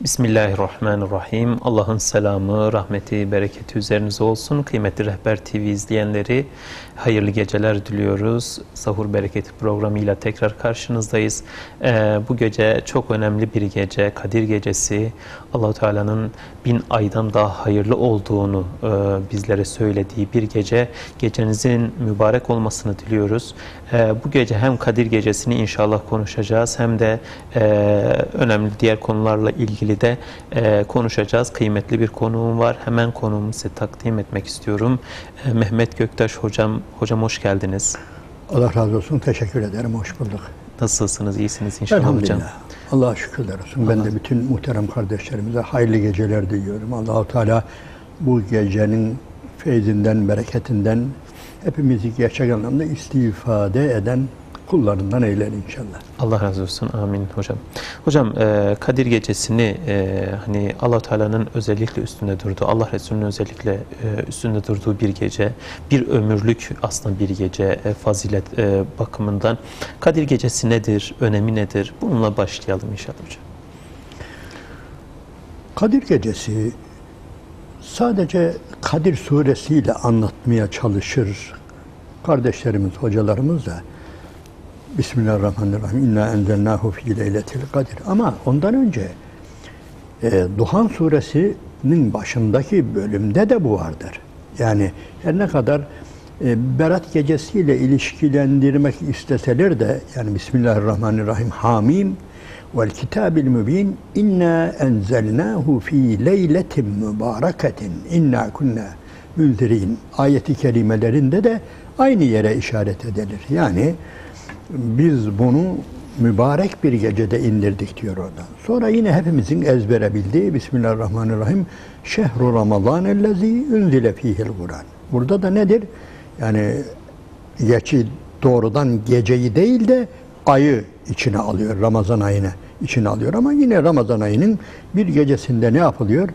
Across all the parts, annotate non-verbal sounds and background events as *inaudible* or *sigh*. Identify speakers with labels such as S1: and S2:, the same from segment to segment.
S1: Bismillahirrahmanirrahim. Allah'ın selamı, rahmeti, bereketi üzerinize olsun. Kıymetli Rehber TV izleyenleri hayırlı geceler diliyoruz. Sahur Bereketi programıyla tekrar karşınızdayız. Ee, bu gece çok önemli bir gece, Kadir Gecesi. Allahu Teala'nın bin aydan daha hayırlı olduğunu e, bizlere söylediği bir gece. Gecenizin mübarek olmasını diliyoruz. E, bu gece hem Kadir Gecesi'ni inşallah konuşacağız hem de e, önemli diğer konularla ilgili de e, konuşacağız. Kıymetli bir konuğum var. Hemen konuğumu size takdim etmek istiyorum. E, Mehmet Göktaş hocam. Hocam hoş geldiniz.
S2: Allah razı olsun. Teşekkür ederim. Hoş bulduk.
S1: Nasılsınız? İyisiniz inşallah
S2: Elhamdülillah.
S1: hocam.
S2: Allah'a şükürler olsun. Ben de bütün muhterem kardeşlerimize hayırlı geceler diliyorum. Allahu Teala bu gecenin feyzinden, bereketinden hepimizi gerçek anlamda istifade eden kullarından eyler inşallah.
S1: Allah razı olsun. Amin hocam. Hocam e, Kadir Gecesi'ni e, hani Allah Teala'nın özellikle üstünde durduğu, Allah Resulü'nün özellikle e, üstünde durduğu bir gece, bir ömürlük aslında bir gece e, fazilet e, bakımından. Kadir Gecesi nedir? Önemi nedir? Bununla başlayalım inşallah hocam.
S2: Kadir Gecesi sadece Kadir suresiyle anlatmaya çalışır kardeşlerimiz, hocalarımız da Bismillahirrahmanirrahim. İnna enzelnahu fi leyletil kadir. Ama ondan önce e, Duhan suresinin başındaki bölümde de bu vardır. Yani her ne kadar e, Berat gecesiyle ilişkilendirmek isteseler de yani Bismillahirrahmanirrahim Hamim vel kitabil mübin inna enzelnahu fi leyletin mübareketin inna kunna münzirin ayeti kerimelerinde de aynı yere işaret edilir. Yani biz bunu mübarek bir gecede indirdik diyor orada. Sonra yine hepimizin ezbere bildiği Bismillahirrahmanirrahim Şehru Ramazan ellezî unzile fihil Kur'an. Burada da nedir? Yani gerçi doğrudan geceyi değil de ayı içine alıyor. Ramazan ayını içine alıyor. Ama yine Ramazan ayının bir gecesinde ne yapılıyor?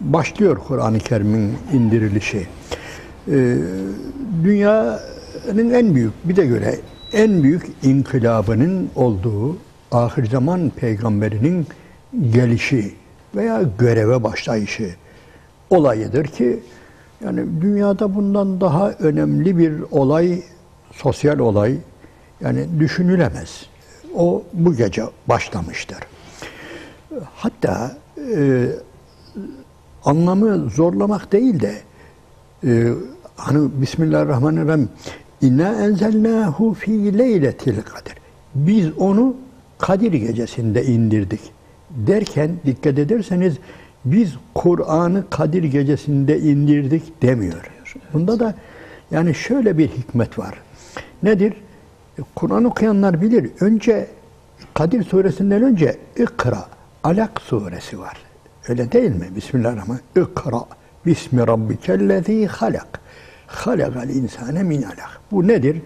S2: Başlıyor Kur'an-ı Kerim'in indirilişi. Ee, dünyanın en büyük bir de göre en büyük inkılabının olduğu ahir zaman peygamberinin gelişi veya göreve başlayışı olayıdır ki yani dünyada bundan daha önemli bir olay, sosyal olay yani düşünülemez. O bu gece başlamıştır. Hatta e, anlamı zorlamak değil de e, hani Bismillahirrahmanirrahim İnna enzelnahu fi leyletil kadir. Biz onu Kadir gecesinde indirdik. Derken dikkat ederseniz biz Kur'an'ı Kadir gecesinde indirdik demiyor. Bunda da yani şöyle bir hikmet var. Nedir? Kur'an okuyanlar bilir. Önce Kadir suresinden önce İkra, Alak suresi var. Öyle değil mi? Bismillahirrahmanirrahim. İkra, Bismi rabbikellezî halak halakal insane min alak. Bu nedir?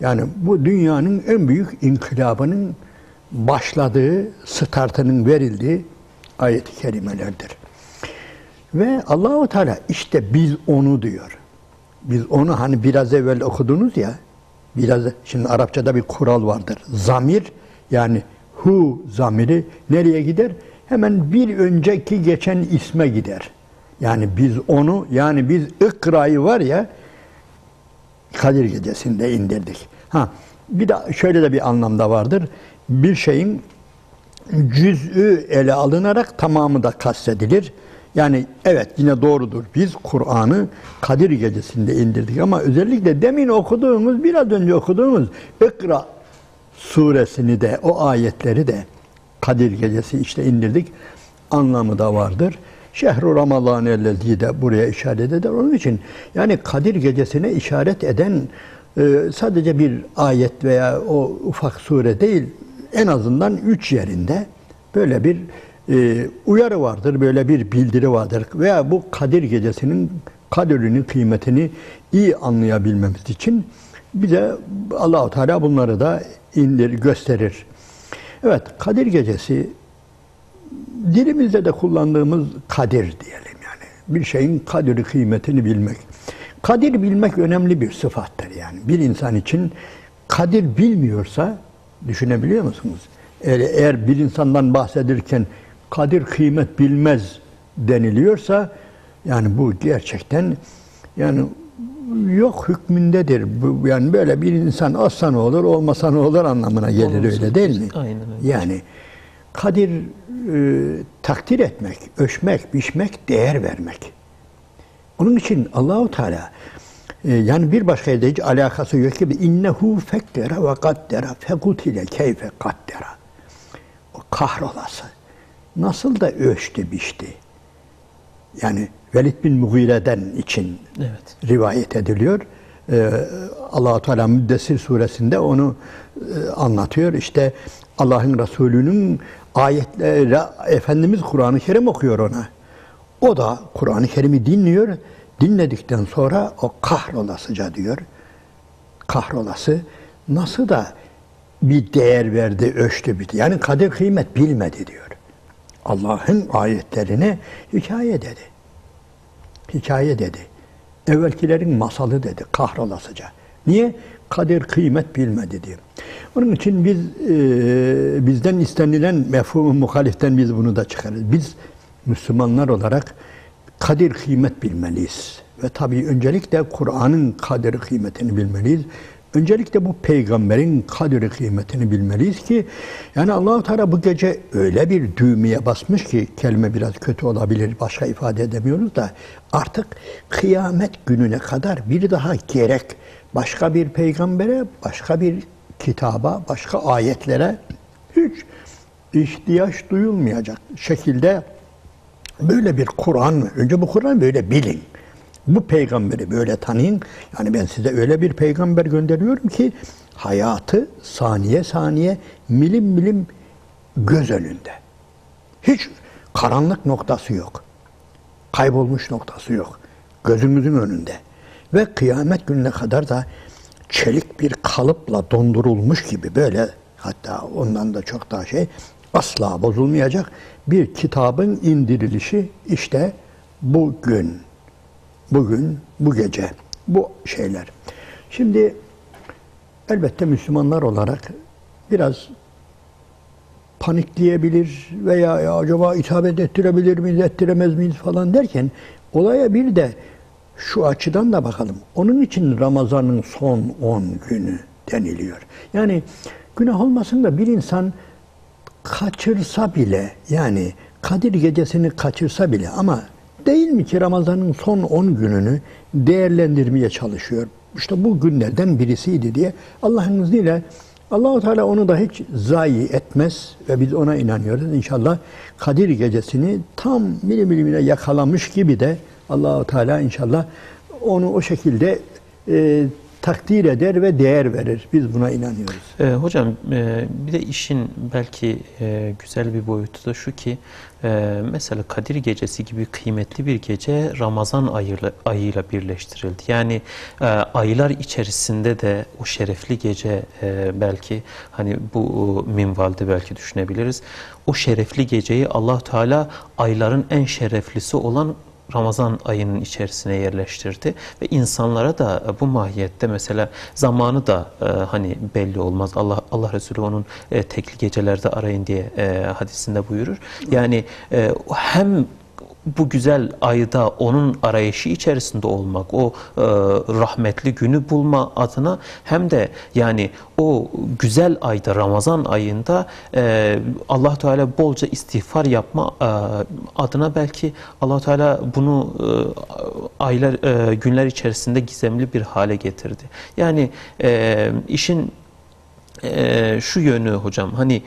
S2: Yani bu dünyanın en büyük inkılabının başladığı, startının verildiği ayet-i kerimelerdir. Ve Allahu Teala işte biz onu diyor. Biz onu hani biraz evvel okudunuz ya, biraz şimdi Arapçada bir kural vardır. Zamir yani hu zamiri nereye gider? Hemen bir önceki geçen isme gider. Yani biz onu yani biz ikrayı var ya Kadir Gecesi'nde indirdik. Ha, bir de şöyle de bir anlamda vardır. Bir şeyin cüz'ü ele alınarak tamamı da kastedilir. Yani evet yine doğrudur. Biz Kur'an'ı Kadir Gecesi'nde indirdik ama özellikle demin okuduğumuz, biraz önce okuduğumuz İkra suresini de, o ayetleri de Kadir Gecesi işte indirdik. Anlamı da vardır. Şehru Ramazan ellezî de buraya işaret eder. Onun için yani Kadir gecesine işaret eden e, sadece bir ayet veya o ufak sure değil, en azından üç yerinde böyle bir e, uyarı vardır, böyle bir bildiri vardır. Veya bu Kadir gecesinin kadirinin kıymetini iyi anlayabilmemiz için bize Allahu Teala bunları da indir gösterir. Evet, Kadir gecesi dilimizde de kullandığımız kadir diyelim yani. Bir şeyin kadiri kıymetini bilmek. Kadir bilmek önemli bir sıfattır yani. Bir insan için kadir bilmiyorsa düşünebiliyor musunuz? Eğer, eğer bir insandan bahsedilirken kadir kıymet bilmez deniliyorsa yani bu gerçekten yani yok hükmündedir. Bu, yani böyle bir insan olsa ne olur, olmasa ne olur anlamına gelir
S1: Olumsuz
S2: öyle değil mi?
S1: Aynen öyle.
S2: Yani kadir e, takdir etmek, ölçmek, biçmek, değer vermek. Onun için Allahu Teala e, yani bir başka yerde hiç alakası yok gibi innehu fekkere ve kaddera fekutile keyfe kaddera. O kahrolası. Nasıl da ölçtü biçti. Yani Velid bin Mughire'den için
S1: Evet.
S2: rivayet ediliyor. Ee, allah Teala Müddessir suresinde onu e, anlatıyor. İşte Allah'ın Resulü'nün ayetleri, Efendimiz Kur'an-ı Kerim okuyor ona. O da Kur'an-ı Kerim'i dinliyor. Dinledikten sonra o kahrolasıca diyor. Kahrolası nasıl da bir değer verdi, ölçtü bitti. Yani kadir kıymet bilmedi diyor. Allah'ın ayetlerine hikaye dedi hikaye dedi. Evvelkilerin masalı dedi, kahrolasıca. Niye? Kadir kıymet bilmedi diye. Onun için biz e, bizden istenilen mefhumu muhaliften biz bunu da çıkarız. Biz Müslümanlar olarak kadir kıymet bilmeliyiz. Ve tabii öncelikle Kur'an'ın kadir kıymetini bilmeliyiz. Öncelikle bu peygamberin kadri kıymetini bilmeliyiz ki yani Allahu Teala bu gece öyle bir düğmeye basmış ki kelime biraz kötü olabilir başka ifade edemiyoruz da artık kıyamet gününe kadar bir daha gerek başka bir peygambere, başka bir kitaba, başka ayetlere hiç ihtiyaç duyulmayacak şekilde böyle bir Kur'an, önce bu Kur'an böyle bilin. Bu peygamberi böyle tanıyın. Yani ben size öyle bir peygamber gönderiyorum ki hayatı saniye saniye milim milim göz önünde. Hiç karanlık noktası yok. Kaybolmuş noktası yok. Gözümüzün önünde. Ve kıyamet gününe kadar da çelik bir kalıpla dondurulmuş gibi böyle hatta ondan da çok daha şey asla bozulmayacak bir kitabın indirilişi işte bugün bugün, bu gece, bu şeyler. Şimdi elbette Müslümanlar olarak biraz panikleyebilir veya ya acaba isabet ettirebilir miyiz, ettiremez miyiz falan derken olaya bir de şu açıdan da bakalım. Onun için Ramazan'ın son 10 günü deniliyor. Yani günah olmasın da bir insan kaçırsa bile yani Kadir gecesini kaçırsa bile ama Değil mi ki Ramazan'ın son 10 gününü değerlendirmeye çalışıyor. İşte bu günlerden birisiydi diye Allah'ın izniyle Allahu Teala onu da hiç zayi etmez ve biz ona inanıyoruz. İnşallah Kadir gecesini tam milim milimine yakalamış gibi de Allahu Teala inşallah onu o şekilde e, takdir eder ve değer verir. Biz buna inanıyoruz.
S1: E, hocam e, bir de işin belki e, güzel bir boyutu da şu ki e, mesela Kadir Gecesi gibi kıymetli bir gece Ramazan ayıyla, ayıyla birleştirildi. Yani e, aylar içerisinde de o şerefli gece e, belki hani bu minvalde belki düşünebiliriz. O şerefli geceyi Allah Teala ayların en şereflisi olan Ramazan ayının içerisine yerleştirdi ve insanlara da bu mahiyette mesela zamanı da e, hani belli olmaz. Allah Allah Resulü onun e, tekli gecelerde arayın diye e, hadisinde buyurur. Yani e, hem bu güzel ayda onun arayışı içerisinde olmak, o e, rahmetli günü bulma adına hem de yani o güzel ayda Ramazan ayında e, Allah Teala bolca istiğfar yapma e, adına belki Allah Teala bunu aylar günler içerisinde gizemli bir hale getirdi. Yani işin şu yönü hocam hani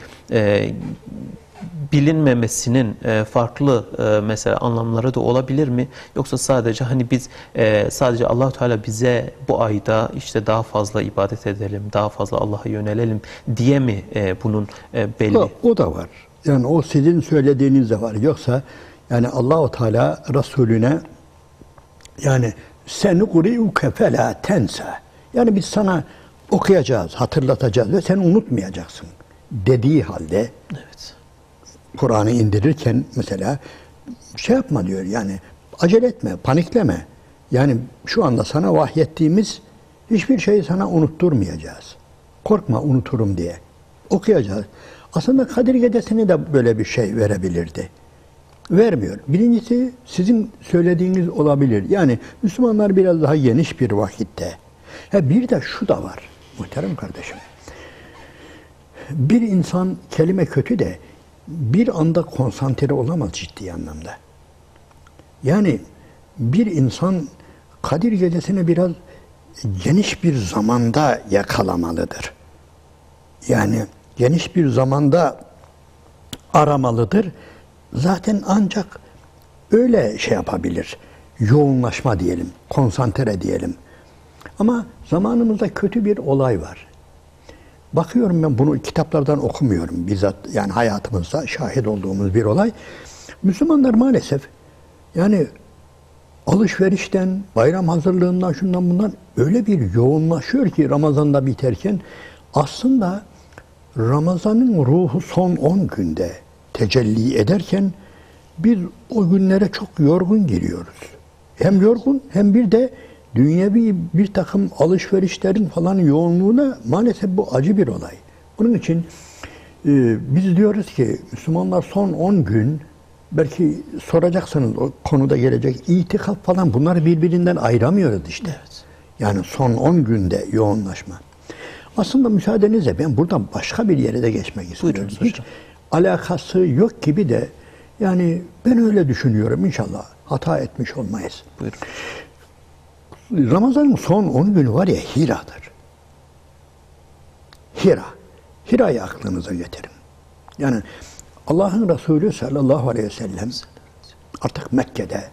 S1: bilinmemesinin e, farklı e, mesela anlamları da olabilir mi? Yoksa sadece hani biz e, sadece Allah Teala bize bu ayda işte daha fazla ibadet edelim, daha fazla Allah'a yönelelim diye mi bunun belli?
S2: O, o da var. Yani o sizin söylediğiniz de var. Yoksa yani Allahu Teala Resulüne yani seni kuri'uke fela tensa. Yani biz sana okuyacağız, hatırlatacağız ve sen unutmayacaksın dediği halde
S1: evet.
S2: Kur'an'ı indirirken mesela şey yapma diyor yani acele etme, panikleme. Yani şu anda sana vahyettiğimiz hiçbir şeyi sana unutturmayacağız. Korkma unuturum diye. Okuyacağız. Aslında Kadir Gecesi'ne de böyle bir şey verebilirdi. Vermiyor. Birincisi sizin söylediğiniz olabilir. Yani Müslümanlar biraz daha geniş bir vakitte. Ha bir de şu da var muhterem kardeşim. Bir insan kelime kötü de bir anda konsantre olamaz ciddi anlamda. Yani bir insan Kadir Gecesi'ni biraz geniş bir zamanda yakalamalıdır. Yani geniş bir zamanda aramalıdır. Zaten ancak öyle şey yapabilir. Yoğunlaşma diyelim, konsantre diyelim. Ama zamanımızda kötü bir olay var. Bakıyorum ben bunu kitaplardan okumuyorum. Bizzat yani hayatımızda şahit olduğumuz bir olay. Müslümanlar maalesef yani alışverişten, bayram hazırlığından, şundan bundan öyle bir yoğunlaşıyor ki Ramazan'da biterken aslında Ramazan'ın ruhu son 10 günde tecelli ederken biz o günlere çok yorgun giriyoruz. Hem yorgun hem bir de dünyevi bir takım alışverişlerin falan yoğunluğuna maalesef bu acı bir olay. Bunun için e, biz diyoruz ki Müslümanlar son 10 gün belki soracaksınız o konuda gelecek itikaf falan bunları birbirinden ayıramıyoruz işte.
S1: Evet.
S2: Yani son 10 günde yoğunlaşma. Aslında müsaadenizle ben buradan başka bir yere de geçmek istiyorum.
S1: Buyurunuz
S2: Hiç
S1: hocam.
S2: alakası yok gibi de yani ben öyle düşünüyorum inşallah hata etmiş olmayız.
S1: Buyurun.
S2: Ramazan'ın son 10 günü var ya Hira'dır. Hira. Hira'yı aklınıza getirin. Yani Allah'ın Resulü sallallahu aleyhi ve sellem artık Mekke'de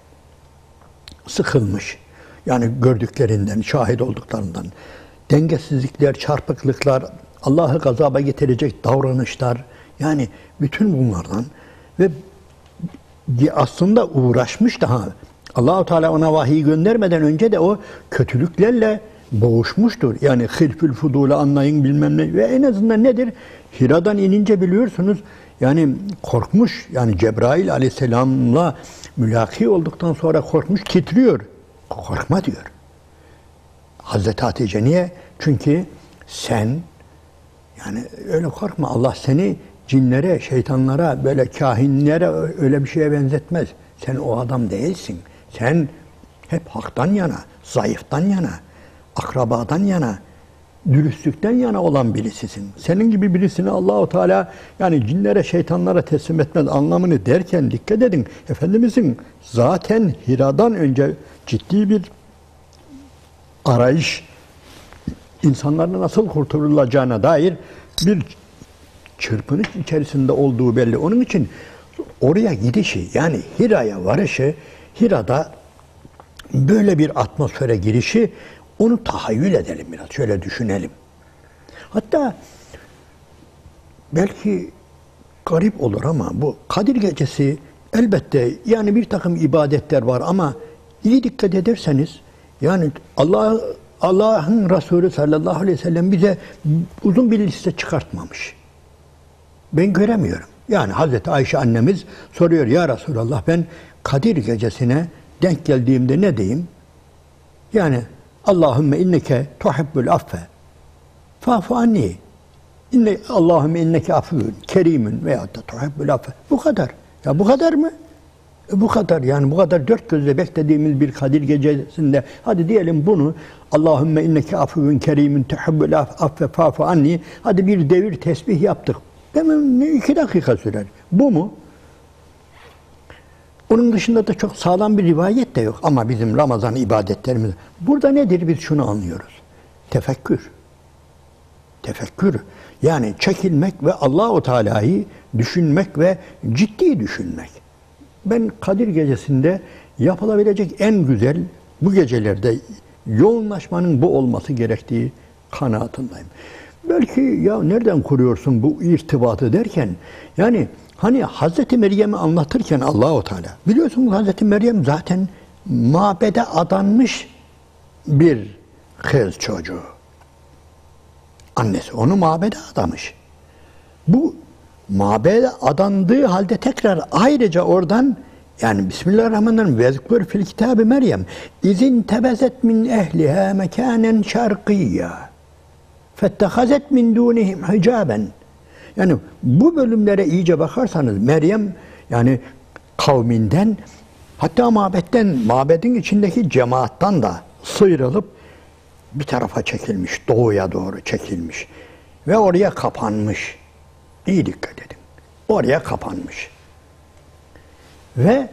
S2: sıkılmış. Yani gördüklerinden, şahit olduklarından, dengesizlikler, çarpıklıklar, Allah'ı gazaba getirecek davranışlar, yani bütün bunlardan ve aslında uğraşmış daha. Allahu Teala ona vahiy göndermeden önce de o kötülüklerle boğuşmuştur. Yani hilfül fudule anlayın bilmem ne. Ve en azından nedir? Hira'dan inince biliyorsunuz yani korkmuş. Yani Cebrail aleyhisselamla mülaki olduktan sonra korkmuş, titriyor. Korkma diyor. Hazreti Hatice niye? Çünkü sen yani öyle korkma. Allah seni cinlere, şeytanlara, böyle kahinlere öyle bir şeye benzetmez. Sen o adam değilsin. Sen hep haktan yana, zayıftan yana, akrabadan yana, dürüstlükten yana olan birisisin. Senin gibi birisini Allahu Teala yani cinlere, şeytanlara teslim etmez anlamını derken dikkat edin. Efendimizin zaten Hira'dan önce ciddi bir arayış insanların nasıl kurtulacağına dair bir çırpınış içerisinde olduğu belli. Onun için oraya gidişi yani Hira'ya varışı Hira'da böyle bir atmosfere girişi onu tahayyül edelim biraz. Şöyle düşünelim. Hatta belki garip olur ama bu Kadir Gecesi elbette yani bir takım ibadetler var ama iyi dikkat ederseniz yani Allah Allah'ın Resulü sallallahu aleyhi ve sellem bize uzun bir liste çıkartmamış. Ben göremiyorum. Yani Hazreti Ayşe annemiz soruyor ya Resulallah ben Kadir gecesine denk geldiğimde ne diyeyim? Yani Allahümme inneke tuhibbul affe fa'fu anni. İnne Allahümme inneke affüün kerimin veya da tuhibbul affe. Bu kadar. Ya bu kadar mı? E bu kadar yani bu kadar dört gözle beklediğimiz bir Kadir gecesinde hadi diyelim bunu Allahümme inneke affüün kerimin tuhibbul affe fa'fu anni. Hadi bir devir tesbih yaptık. Demem iki dakika sürer. Bu mu? Onun dışında da çok sağlam bir rivayet de yok. Ama bizim Ramazan ibadetlerimiz. Burada nedir biz şunu anlıyoruz. Tefekkür. Tefekkür. Yani çekilmek ve Allahu Teala'yı düşünmek ve ciddi düşünmek. Ben Kadir Gecesi'nde yapılabilecek en güzel bu gecelerde yoğunlaşmanın bu olması gerektiği kanaatindeyim. Belki ya nereden kuruyorsun bu irtibatı derken yani hani Hazreti Meryem'i anlatırken Allahu Teala biliyorsunuz Hazreti Meryem zaten mabede adanmış bir kız çocuğu. Annesi onu mabede adamış. Bu mabede adandığı halde tekrar ayrıca oradan yani Bismillahirrahmanirrahim vezkur fil kitabı Meryem izin tebezet min ehliha mekanen şarkiyya fettehazet min dunihim hicaben Yani bu bölümlere iyice bakarsanız Meryem yani kavminden hatta mabetten, mabedin içindeki cemaattan da sıyrılıp bir tarafa çekilmiş, doğuya doğru çekilmiş ve oraya kapanmış. İyi dikkat edin. Oraya kapanmış. Ve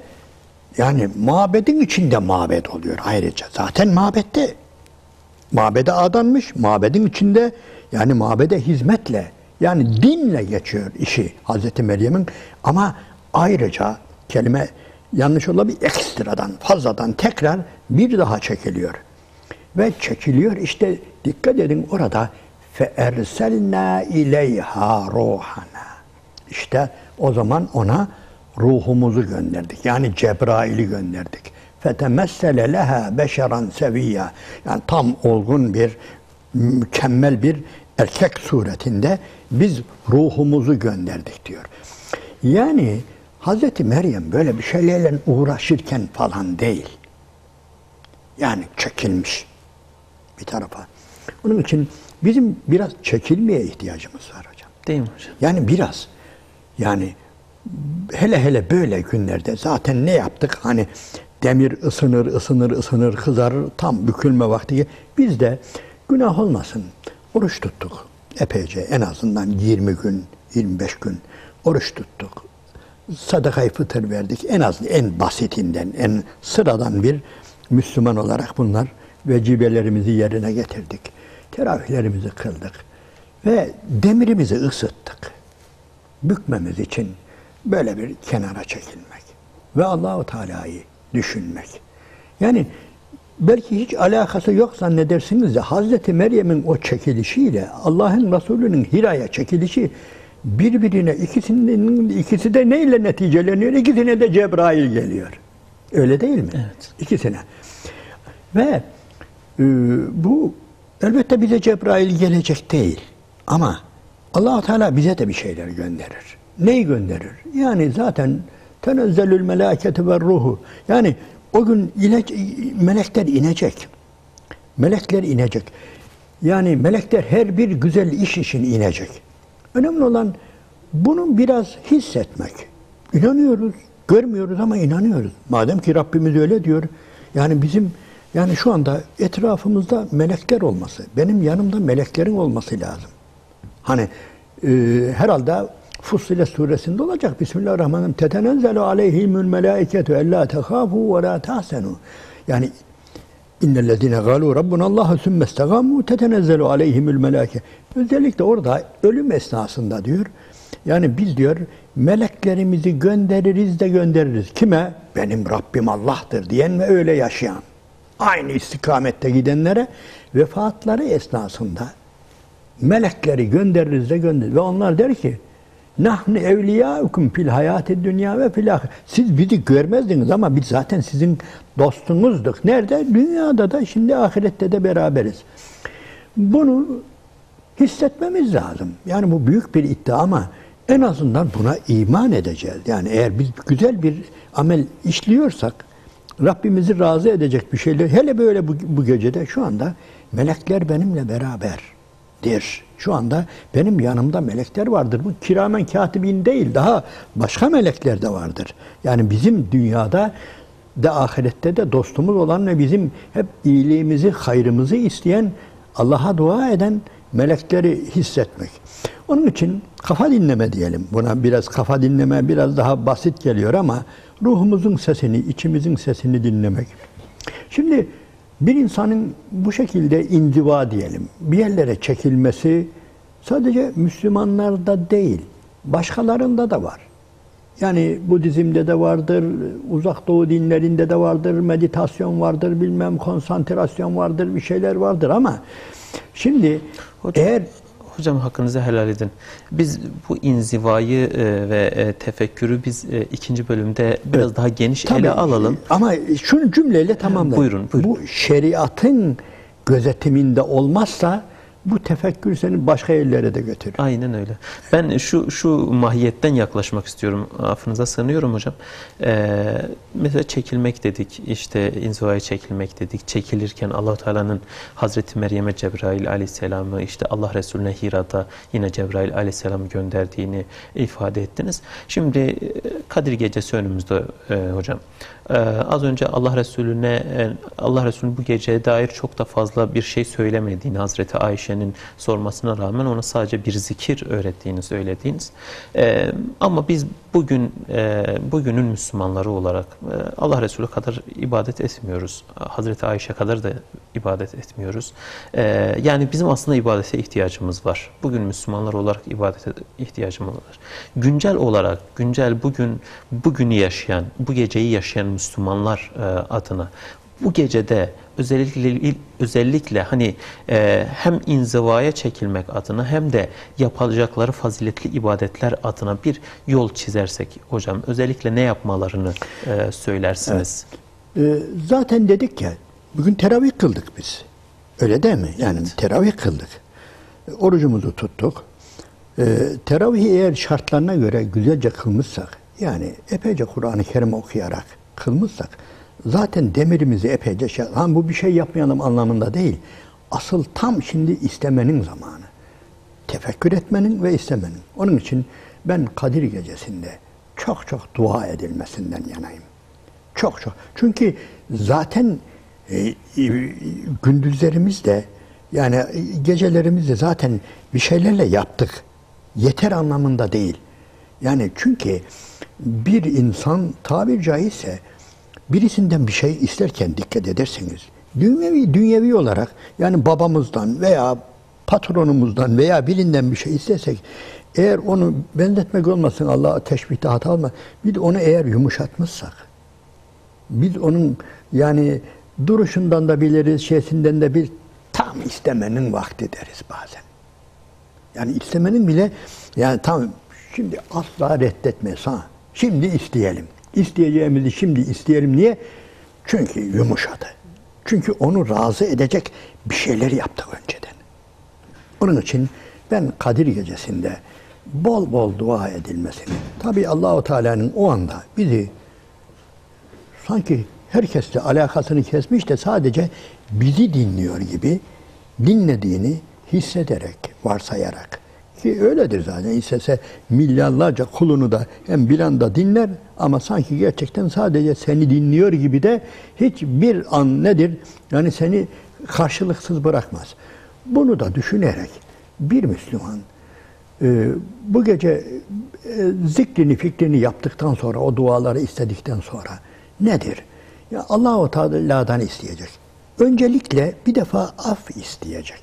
S2: yani mabedin içinde mabet oluyor ayrıca. Zaten mabette mabede adanmış, mabedin içinde yani mabede hizmetle yani dinle geçiyor işi Hazreti Meryem'in ama ayrıca kelime yanlış olabilir ekstradan fazladan tekrar bir daha çekiliyor. Ve çekiliyor işte dikkat edin orada fe erselna ileyha ruhana. İşte o zaman ona ruhumuzu gönderdik. Yani Cebrail'i gönderdik. Fetemessele leha beşeran seviyya. Yani tam olgun bir, mükemmel bir erkek suretinde biz ruhumuzu gönderdik diyor. Yani Hazreti Meryem böyle bir şeylerle uğraşırken falan değil. Yani çekilmiş bir tarafa. Onun için bizim biraz çekilmeye ihtiyacımız var hocam.
S1: Değil mi hocam?
S2: Yani biraz. Yani hele hele böyle günlerde zaten ne yaptık? Hani demir ısınır, ısınır, ısınır, kızarır. Tam bükülme vakti. Biz de günah olmasın. Oruç tuttuk. Epeyce en azından 20 gün, 25 gün oruç tuttuk. Sadakayı fıtır verdik. En az en basitinden, en sıradan bir Müslüman olarak bunlar vecibelerimizi yerine getirdik. Teravihlerimizi kıldık. Ve demirimizi ısıttık. Bükmemiz için böyle bir kenara çekilmek ve Allahu Teala'yı düşünmek. Yani belki hiç alakası yok zannedersiniz de Hazreti Meryem'in o çekilişiyle Allah'ın Resulü'nün Hira'ya çekilişi birbirine ikisinin ikisi de neyle neticeleniyor? İkisine de Cebrail geliyor. Öyle değil mi?
S1: Evet.
S2: İkisine. Ve e, bu elbette bize Cebrail gelecek değil. Ama allah Teala bize de bir şeyler gönderir. Neyi gönderir? Yani zaten tenezzelül melâketi ve ruhu. Yani o gün ine, melekler inecek. Melekler inecek. Yani melekler her bir güzel iş için inecek. Önemli olan bunu biraz hissetmek. İnanıyoruz, görmüyoruz ama inanıyoruz. Madem ki Rabbimiz öyle diyor. Yani bizim yani şu anda etrafımızda melekler olması, benim yanımda meleklerin olması lazım. Hani e, herhalde Fussilet suresinde olacak. Bismillahirrahmanirrahim. Tetenezzelu aleyhimül melâiketu ellâ tehâfû ve lâ tahsenû. Yani İnnellezîne gâlû rabbunallâhu sümme istegâmû tetenezzelu aleyhimül melâke. Özellikle orada ölüm esnasında diyor. Yani biz diyor meleklerimizi göndeririz de göndeririz. Kime? Benim Rabbim Allah'tır diyen ve öyle yaşayan. Aynı istikamette gidenlere vefatları esnasında melekleri göndeririz de göndeririz. Ve onlar der ki Nahnu evliyaukum fil hayati dünya ve fil. Siz bizi görmezdiniz ama biz zaten sizin dostunuzduk. Nerede? Dünyada da şimdi ahirette de beraberiz. Bunu hissetmemiz lazım. Yani bu büyük bir iddia ama en azından buna iman edeceğiz. Yani eğer biz güzel bir amel işliyorsak Rabbimizi razı edecek bir şeyler hele böyle bu, bu gecede şu anda melekler benimle beraberdir. Şu anda benim yanımda melekler vardır. Bu kiramen katibin değil, daha başka melekler de vardır. Yani bizim dünyada de ahirette de dostumuz olan ve bizim hep iyiliğimizi, hayrımızı isteyen, Allah'a dua eden melekleri hissetmek. Onun için kafa dinleme diyelim. Buna biraz kafa dinleme biraz daha basit geliyor ama ruhumuzun sesini, içimizin sesini dinlemek. Şimdi bir insanın bu şekilde inziva diyelim, bir yerlere çekilmesi sadece Müslümanlarda değil, başkalarında da var. Yani Budizm'de de vardır, uzak doğu dinlerinde de vardır, meditasyon vardır, bilmem konsantrasyon vardır, bir şeyler vardır ama şimdi
S1: Hocam,
S2: eğer
S1: Hocam hakkınızı helal edin. Biz bu inzivayı e, ve e, tefekkürü biz e, ikinci bölümde biraz
S2: Evet.
S1: daha geniş
S2: Tabii,
S1: ele alalım.
S2: Ama şunu cümleyle tamamlayayım.
S1: Buyurun, buyurun.
S2: Bu şeriatın gözetiminde olmazsa bu tefekkür seni başka yerlere de götürür.
S1: Aynen öyle. Ben şu şu mahiyetten yaklaşmak istiyorum. Affınıza sığınıyorum hocam. Ee, mesela çekilmek dedik. işte inzivaya çekilmek dedik. Çekilirken allah Teala'nın Hazreti Meryem'e Cebrail aleyhisselamı işte Allah Resulüne Hira'da yine Cebrail aleyhisselamı gönderdiğini ifade ettiniz. Şimdi e, Kadir Gecesi önümüzde e, hocam. Ee, az önce Allah Resulüne e, Allah Resulü bu geceye dair çok da fazla bir şey söylemediğini Hazreti Ayşe'nin sormasına rağmen ona sadece bir zikir öğrettiğini söylediğiniz. Ee, ama biz bugün e, bugünün Müslümanları olarak e, Allah Resulü kadar ibadet etmiyoruz. Hazreti Ayşe kadar da ibadet etmiyoruz. Ee, yani bizim aslında ibadete ihtiyacımız var. Bugün Müslümanlar olarak ibadete ihtiyacımız var. Güncel olarak güncel bugün bugünü yaşayan, bu geceyi yaşayan Müslümanlar e, adına bu gecede özellikle özellikle hani e, hem inzivaya çekilmek adına hem de yapacakları faziletli ibadetler adına bir yol çizersek hocam özellikle ne yapmalarını e, söylersiniz?
S2: Evet. E, zaten dedik ya bugün teravih kıldık biz. Öyle değil mi? Yani evet. teravih kıldık. Orucumuzu tuttuk. E, teravihi eğer şartlarına göre güzelce kılmışsak yani epeyce Kur'an-ı Kerim okuyarak kılmışsak zaten demirimizi epeyce şey, ha bu bir şey yapmayalım anlamında değil. Asıl tam şimdi istemenin zamanı. Tefekkür etmenin ve istemenin. Onun için ben Kadir Gecesi'nde çok çok dua edilmesinden yanayım. Çok çok. Çünkü zaten e, e, gündüzlerimiz yani gecelerimiz de zaten bir şeylerle yaptık. Yeter anlamında değil. Yani çünkü bir insan tabir caizse birisinden bir şey isterken dikkat ederseniz dünyevi, dünyevi olarak yani babamızdan veya patronumuzdan veya birinden bir şey istersek eğer onu benzetmek olmasın Allah'a teşbihte hata olma. Bir onu eğer yumuşatmışsak biz onun yani duruşundan da biliriz, şeysinden de bir tam istemenin vakti deriz bazen. Yani istemenin bile yani tam şimdi asla reddetmez ha. Şimdi isteyelim. İsteyeceğimizi şimdi isteyelim. Niye? Çünkü yumuşadı. Çünkü onu razı edecek bir şeyler yaptık önceden. Onun için ben Kadir Gecesi'nde bol bol dua edilmesini, tabi Allahu Teala'nın o anda bizi sanki herkesle alakasını kesmiş de sadece bizi dinliyor gibi dinlediğini hissederek, varsayarak ki öyledir zaten. İstese milyarlarca kulunu da hem bir anda dinler ama sanki gerçekten sadece seni dinliyor gibi de hiçbir an nedir? Yani seni karşılıksız bırakmaz. Bunu da düşünerek bir Müslüman e, bu gece e, zikrini fikrini yaptıktan sonra o duaları istedikten sonra nedir? Ya Allahu Teala'dan isteyecek. Öncelikle bir defa af isteyecek.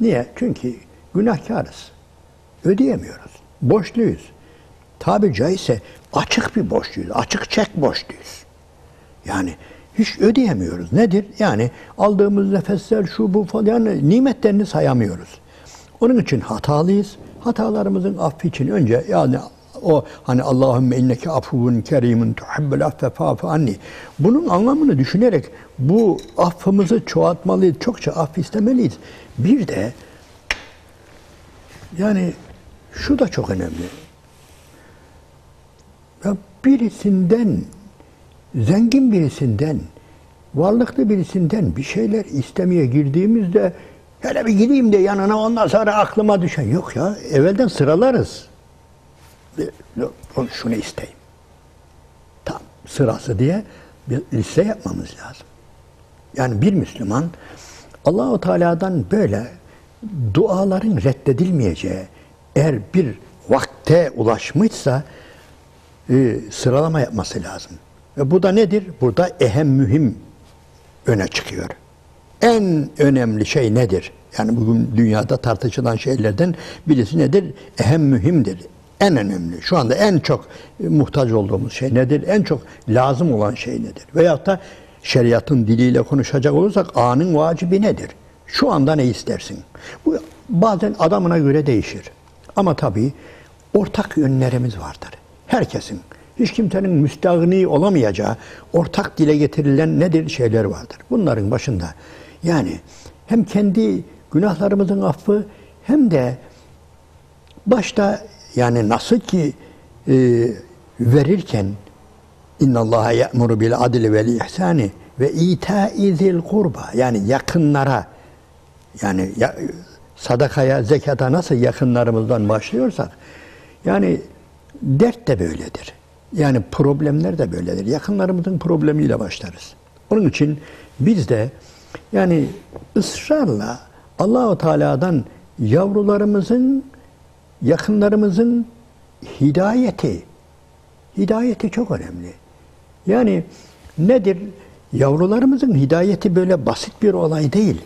S2: Niye? Çünkü günahkarız. Ödeyemiyoruz. Borçluyuz. Tabi caizse açık bir borçluyuz. Açık çek borçluyuz. Yani hiç ödeyemiyoruz. Nedir? Yani aldığımız nefesler şu bu falan yani nimetlerini sayamıyoruz. Onun için hatalıyız. Hatalarımızın affı için önce yani o hani Allahümme inneke afuvun kerimun tuhibbul affe fa'fu anni. Bunun anlamını düşünerek bu affımızı çoğaltmalıyız. Çokça af istemeliyiz. Bir de yani şu da çok önemli. Ya birisinden, zengin birisinden, varlıklı birisinden bir şeyler istemeye girdiğimizde hele bir gideyim de yanına ondan sonra aklıma düşen yok ya evvelden sıralarız. Şunu isteyeyim. Tam sırası diye bir liste yapmamız lazım. Yani bir Müslüman Allahu Teala'dan böyle duaların reddedilmeyeceği, eğer bir vakte ulaşmışsa e, sıralama yapması lazım. Ve bu da nedir? Burada ehem mühim öne çıkıyor. En önemli şey nedir? Yani bugün dünyada tartışılan şeylerden birisi nedir? Ehem mühimdir. En önemli. Şu anda en çok muhtaç olduğumuz şey nedir? En çok lazım olan şey nedir? Veyahut da şeriatın diliyle konuşacak olursak anın vacibi nedir? Şu anda ne istersin? Bu bazen adamına göre değişir. Ama tabii ortak yönlerimiz vardır. Herkesin, hiç kimsenin müstahni olamayacağı ortak dile getirilen nedir şeyler vardır. Bunların başında yani hem kendi günahlarımızın affı hem de başta yani nasıl ki e, verirken İnna Allaha ya'muru bil adli vel ihsani ve ita'i zil kurba yani yakınlara yani ya, sadakaya, zekata nasıl yakınlarımızdan başlıyorsak yani dert de böyledir. Yani problemler de böyledir. Yakınlarımızın problemiyle başlarız. Onun için biz de yani ısrarla Allahu Teala'dan yavrularımızın, yakınlarımızın hidayeti, hidayeti çok önemli. Yani nedir? Yavrularımızın hidayeti böyle basit bir olay değil.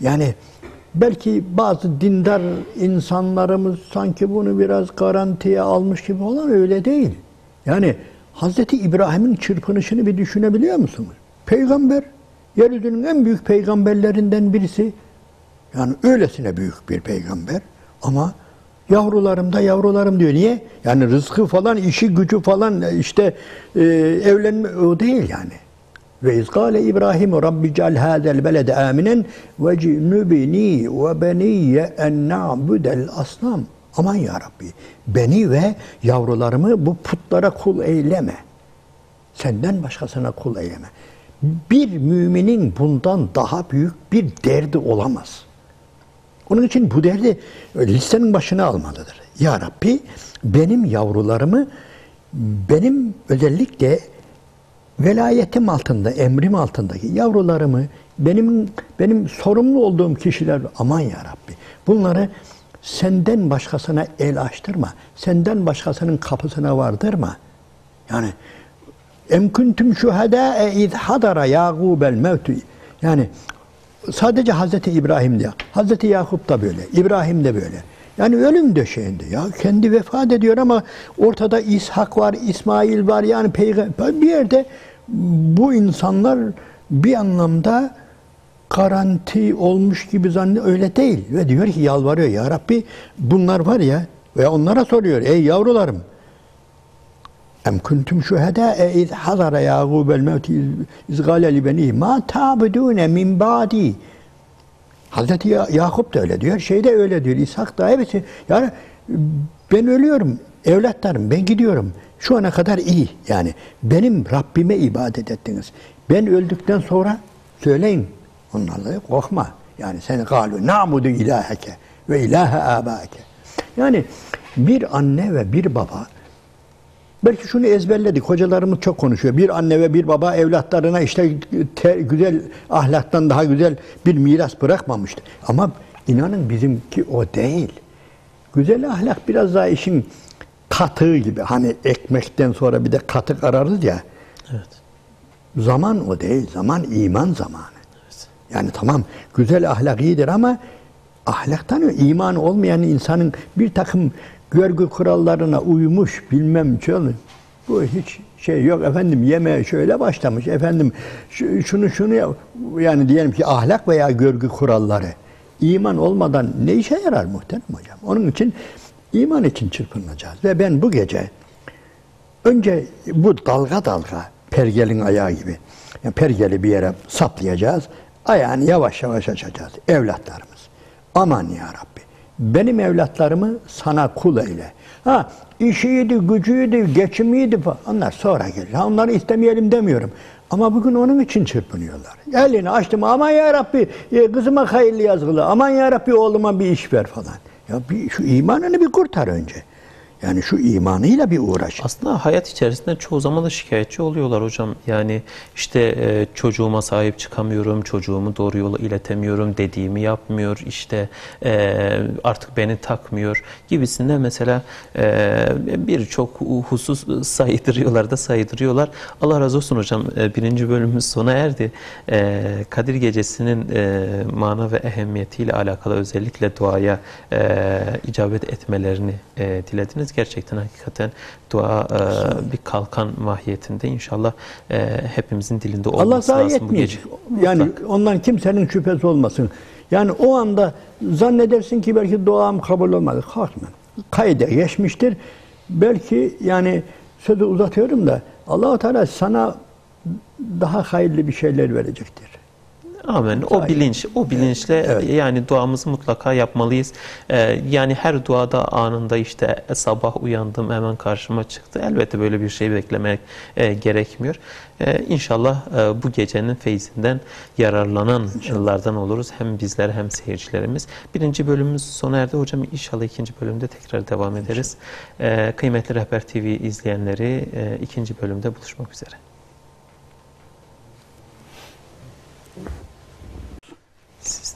S2: Yani belki bazı dindar insanlarımız sanki bunu biraz garantiye almış gibi olan öyle değil. Yani Hazreti İbrahim'in çırpınışını bir düşünebiliyor musunuz? Peygamber, yeryüzünün en büyük peygamberlerinden birisi. Yani öylesine büyük bir peygamber ama yavrularım da yavrularım diyor. Niye? Yani rızkı falan, işi gücü falan işte e, evlenme o değil yani. Ve izgâle İbrahim Rabbi cal hâzel belede aminen ve cinubini ve beniyye en na'budel asnam. Aman ya Rabbi beni ve yavrularımı bu putlara kul eyleme. Senden başkasına kul eyleme. Bir müminin bundan daha büyük bir derdi olamaz. Onun için bu derdi listenin başına almalıdır. Ya Rabbi benim yavrularımı benim özellikle velayetim altında, emrim altındaki yavrularımı benim benim sorumlu olduğum kişiler aman ya Rabbi bunları senden başkasına el açtırma. Senden başkasının kapısına vardırma. Yani em kuntum şuhada iz hadara yaqubel mevtu. Yani sadece Hazreti İbrahim diyor. Hazreti Yakup da böyle. İbrahim de böyle. Yani ölüm döşeğinde. Ya kendi vefat ediyor ama ortada İshak var, İsmail var. Yani peygamber bir yerde bu insanlar bir anlamda garanti olmuş gibi zannediyor. Öyle değil. Ve diyor ki yalvarıyor ya Rabbi bunlar var ya ve onlara soruyor ey yavrularım Em kuntum şuhada iz hazara Yaqub el mevt iz gale li benihi ma ta'budune min ba'di Hazreti Yakup da öyle diyor. Şey de öyle diyor. İshak da hepsi. Yani ben ölüyorum. Evlatlarım ben gidiyorum. Şu ana kadar iyi. Yani benim Rabbime ibadet ettiniz. Ben öldükten sonra söyleyin. Onlarla korkma. Yani sen galu na'budu ilaheke ve ilahe abake. Yani bir anne ve bir baba Belki şunu ezberledik. Hocalarımız çok konuşuyor. Bir anne ve bir baba evlatlarına işte te, güzel ahlaktan daha güzel bir miras bırakmamıştı. Ama inanın bizimki o değil. Güzel ahlak biraz daha işin katığı gibi. Hani ekmekten sonra bir de katık ararız ya.
S1: Evet.
S2: Zaman o değil. Zaman iman zamanı. Evet. Yani tamam güzel ahlak iyidir ama ahlaktan iman olmayan insanın bir takım görgü kurallarına uymuş bilmem şöyle. Bu hiç şey yok efendim yemeğe şöyle başlamış efendim şunu şunu yani diyelim ki ahlak veya görgü kuralları iman olmadan ne işe yarar muhterem hocam? Onun için iman için çırpınacağız ve ben bu gece önce bu dalga dalga pergelin ayağı gibi yani pergeli bir yere saplayacağız. Ayağını yavaş yavaş açacağız. Evlatlarımız. Aman ya Rabbi. Benim evlatlarımı sana kul eyle. Ha işiydi, gücüydü, geçimiydi. Onlar sonra gelir. Ha, onları istemeyelim demiyorum. Ama bugün onun için çırpınıyorlar. Elini açtım aman ya Rabbi e, kızıma hayırlı yazgılı. Aman ya Rabbi oğluma bir iş ver falan. Ya bir, şu imanını bir kurtar önce. Yani şu imanıyla bir uğraş.
S1: Aslında hayat içerisinde çoğu zaman da şikayetçi oluyorlar hocam. Yani işte e, çocuğuma sahip çıkamıyorum, çocuğumu doğru yola iletemiyorum, dediğimi yapmıyor, işte e, artık beni takmıyor gibisinde mesela e, birçok husus saydırıyorlar da saydırıyorlar. Allah razı olsun hocam. E, birinci bölümümüz sona erdi. E, Kadir Gecesi'nin e, mana ve ehemmiyetiyle alakalı özellikle duaya e, icabet etmelerini e, dilediniz gerçekten hakikaten dua e, bir kalkan mahiyetinde inşallah e, hepimizin dilinde olması
S2: Allah
S1: lazım bu gece.
S2: Yani ondan kimsenin şüphesi olmasın. Yani o anda zannedersin ki belki duam kabul olmadı. Kalkma. Kayda geçmiştir. Belki yani sözü uzatıyorum da allah Teala sana daha hayırlı bir şeyler verecektir.
S1: Amin. O bilinç, o bilinçle
S2: Evet.
S1: yani duamızı mutlaka yapmalıyız. Ee, yani her duada anında işte "E, sabah uyandım hemen karşıma çıktı. Elbette böyle bir şey beklemek e, gerekmiyor. E, inşallah e, bu gecenin feyzinden yararlananlardan oluruz. Hem bizler hem seyircilerimiz. Birinci bölümümüz sona erdi. Hocam inşallah ikinci bölümde tekrar devam ederiz. E, kıymetli Rehber TV izleyenleri e, ikinci bölümde buluşmak üzere.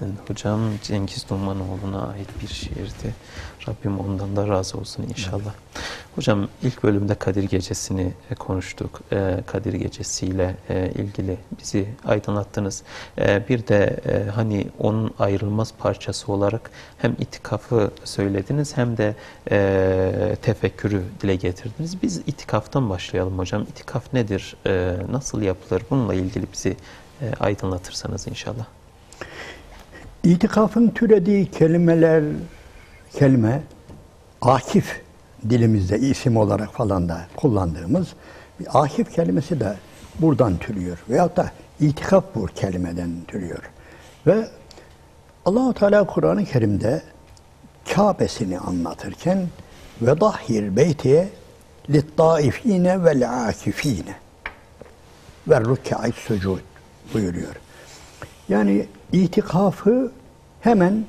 S1: Sizden de hocam Cengiz Dumanoğlu'na ait bir şiirdi. Rabbim ondan da razı olsun inşallah. Hocam ilk bölümde Kadir Gecesi'ni e, konuştuk. E, Kadir Gecesi'yle e, ilgili bizi aydınlattınız. Bir de hani onun ayrılmaz parçası olarak hem itikafı söylediniz hem de tefekkürü dile getirdiniz. Biz itikaftan başlayalım hocam. İtikaf nedir? Nasıl yapılır? Bununla ilgili bizi aydınlatırsanız inşallah.
S2: İtikafın türediği kelimeler, kelime, akif dilimizde isim olarak falan da kullandığımız bir akif kelimesi de buradan türüyor. Veyahut da itikaf bu kelimeden türüyor. Ve Allahu Teala Kur'an-ı Kerim'de Kabe'sini anlatırken ve dahhir beytiye littaifine vel akifine ve rükâ'i sucud buyuruyor. Yani itikafı hemen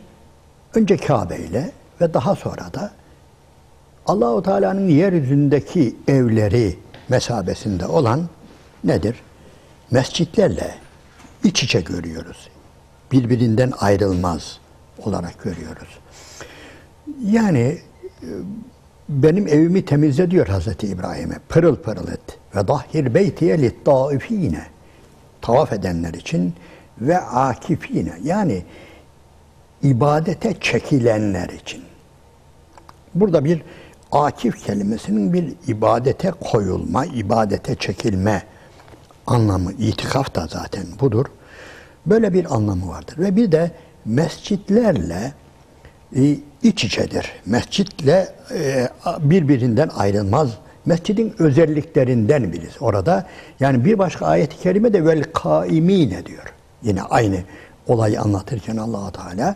S2: önce Kabe ile ve daha sonra da Allahu Teala'nın yeryüzündeki evleri mesabesinde olan nedir? Mescitlerle iç içe görüyoruz. Birbirinden ayrılmaz olarak görüyoruz. Yani e, benim evimi temizle diyor Hazreti İbrahim'e. Pırıl pırıl et. Ve dahhir beytiye littaifine. Tavaf edenler için ve akifine. Yani ibadete çekilenler için. Burada bir akif kelimesinin bir ibadete koyulma, ibadete çekilme anlamı, itikaf da zaten budur. Böyle bir anlamı vardır. Ve bir de mescitlerle e, iç içedir. Mescitle e, birbirinden ayrılmaz. Mescidin özelliklerinden birisi orada. Yani bir başka ayet-i kerime de vel kaimine diyor. Yine aynı olayı anlatırken allah Teala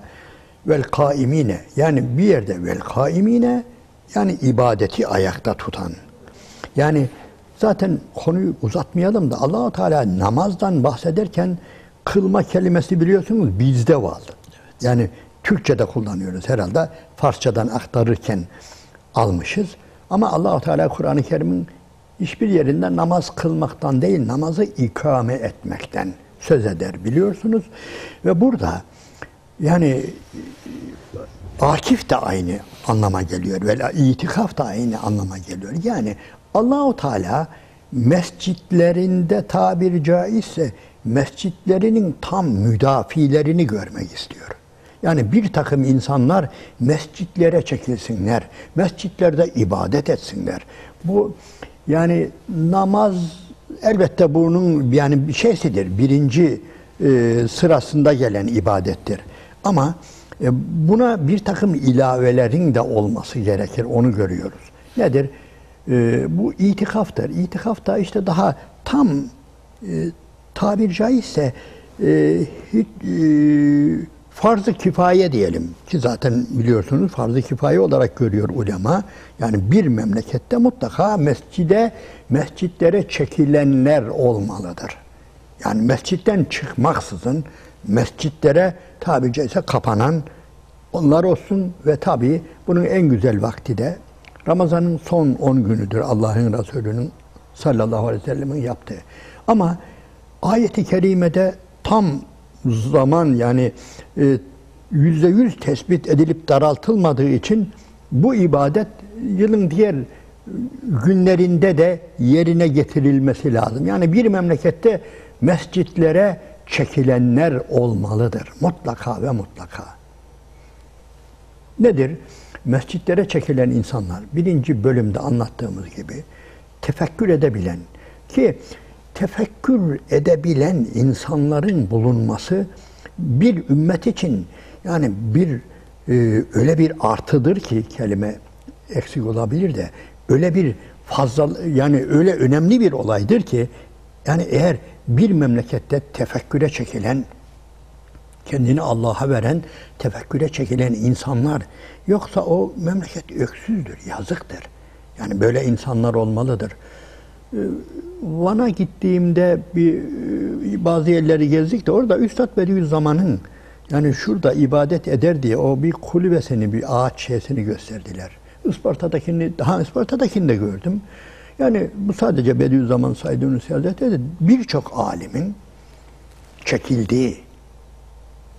S2: vel kaimine yani bir yerde vel kaimine yani ibadeti ayakta tutan. Yani zaten konuyu uzatmayalım da allah Teala namazdan bahsederken kılma kelimesi biliyorsunuz bizde vardı. Yani Türkçe'de kullanıyoruz herhalde. Farsçadan aktarırken almışız. Ama allah Teala Kur'an-ı Kerim'in hiçbir yerinde namaz kılmaktan değil, namazı ikame etmekten söz eder biliyorsunuz. Ve burada yani akif de aynı anlama geliyor ve itikaf da aynı anlama geliyor. Yani Allahu Teala mescitlerinde tabiri caizse mescitlerinin tam müdafilerini görmek istiyor. Yani bir takım insanlar mescitlere çekilsinler, mescitlerde ibadet etsinler. Bu yani namaz elbette bunun yani şeysidir, birinci e, sırasında gelen ibadettir. Ama e, buna bir takım ilavelerin de olması gerekir, onu görüyoruz. Nedir? E, bu itikaftır. İtikaf da işte daha tam e, tabir caizse e, hiç, e, farz-ı kifaye diyelim ki zaten biliyorsunuz farz-ı kifaye olarak görüyor ulema. Yani bir memlekette mutlaka mescide, mescitlere çekilenler olmalıdır. Yani mescitten çıkmaksızın mescitlere tabiri caizse kapanan onlar olsun ve tabi bunun en güzel vakti de Ramazan'ın son 10 günüdür Allah'ın Resulü'nün sallallahu aleyhi ve sellem'in yaptığı. Ama ayeti kerimede tam zaman yani e, yüzde yüz tespit edilip daraltılmadığı için bu ibadet yılın diğer günlerinde de yerine getirilmesi lazım. Yani bir memlekette mescitlere çekilenler olmalıdır. Mutlaka ve mutlaka. Nedir? Mescitlere çekilen insanlar birinci bölümde anlattığımız gibi tefekkür edebilen ki tefekkür edebilen insanların bulunması bir ümmet için yani bir e, öyle bir artıdır ki kelime eksik olabilir de öyle bir fazla yani öyle önemli bir olaydır ki yani eğer bir memlekette tefekküre çekilen kendini Allah'a veren, tefekküre çekilen insanlar. Yoksa o memleket öksüzdür, yazıktır. Yani böyle insanlar olmalıdır. Van'a gittiğimde bir e, bazı yerleri gezdik de orada Üstad Bediüzzaman'ın yani şurada ibadet eder diye o bir kulübesini, bir ağaç şeysini gösterdiler. Isparta'dakini, daha Isparta'dakini de gördüm. Yani bu sadece Bediüzzaman saydığını Hazretleri birçok alimin çekildiği,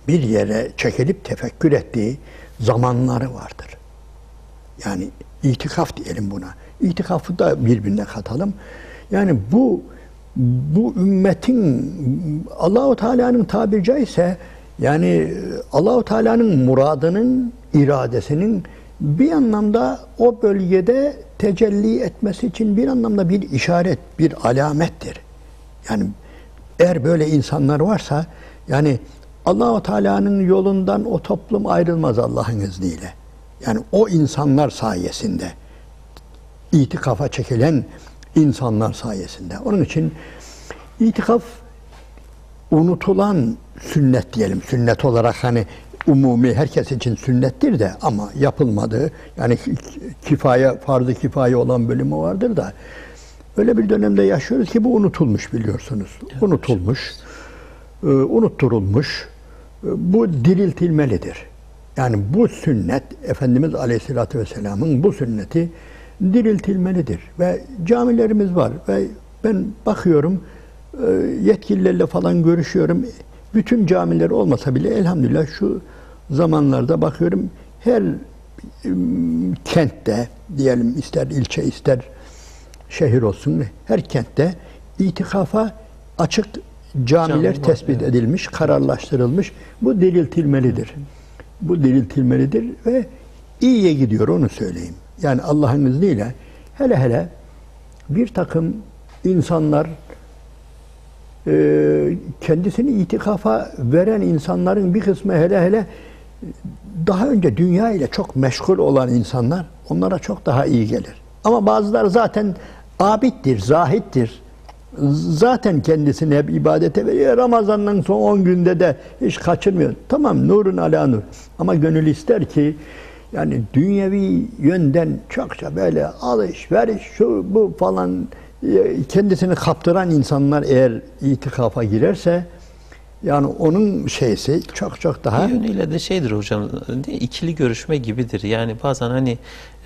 S2: bir yere çekilip tefekkür ettiği zamanları vardır. Yani itikaf diyelim buna. İtikafı da birbirine katalım. Yani bu bu ümmetin Allahu Teala'nın tabiri caizse yani Allahu Teala'nın muradının, iradesinin bir anlamda o bölgede tecelli etmesi için bir anlamda bir işaret, bir alamettir. Yani eğer böyle insanlar varsa yani Allahu Teala'nın yolundan o toplum ayrılmaz Allah'ın izniyle. Yani o insanlar sayesinde itikafa çekilen insanlar sayesinde. Onun için itikaf unutulan sünnet diyelim. Sünnet olarak hani umumi herkes için sünnettir de ama yapılmadığı yani kifaye farz-ı kifaye olan bölümü vardır da öyle bir dönemde yaşıyoruz ki bu unutulmuş biliyorsunuz. Evet. Unutulmuş, e, unutturulmuş. E, bu diriltilmelidir. Yani bu sünnet Efendimiz Aleyhisselatü Vesselam'ın bu sünneti diriltilmelidir. Ve camilerimiz var ve ben bakıyorum e, yetkililerle falan görüşüyorum. Bütün camiler olmasa bile elhamdülillah şu zamanlarda bakıyorum her kentte diyelim ister ilçe ister şehir olsun her kentte itikafa açık camiler Cami tespit evet. edilmiş, kararlaştırılmış. Bu diriltilmelidir. Bu diriltilmelidir ve iyiye gidiyor onu söyleyeyim. Yani Allah'ın izniyle hele hele bir takım insanlar e, kendisini itikafa veren insanların bir kısmı hele hele daha önce dünya ile çok meşgul olan insanlar onlara çok daha iyi gelir. Ama bazıları zaten abittir, zahittir. Zaten kendisini hep ibadete veriyor. Ramazan'ın son 10 günde de hiç kaçırmıyor. Tamam nurun ala nur. Ama gönül ister ki yani dünyevi yönden çokça böyle alışveriş şu bu falan e, kendisini kaptıran insanlar eğer itikafa girerse yani onun şeysi çok çok daha...
S1: Bir yönüyle de şeydir hocam, ikili görüşme gibidir. Yani bazen hani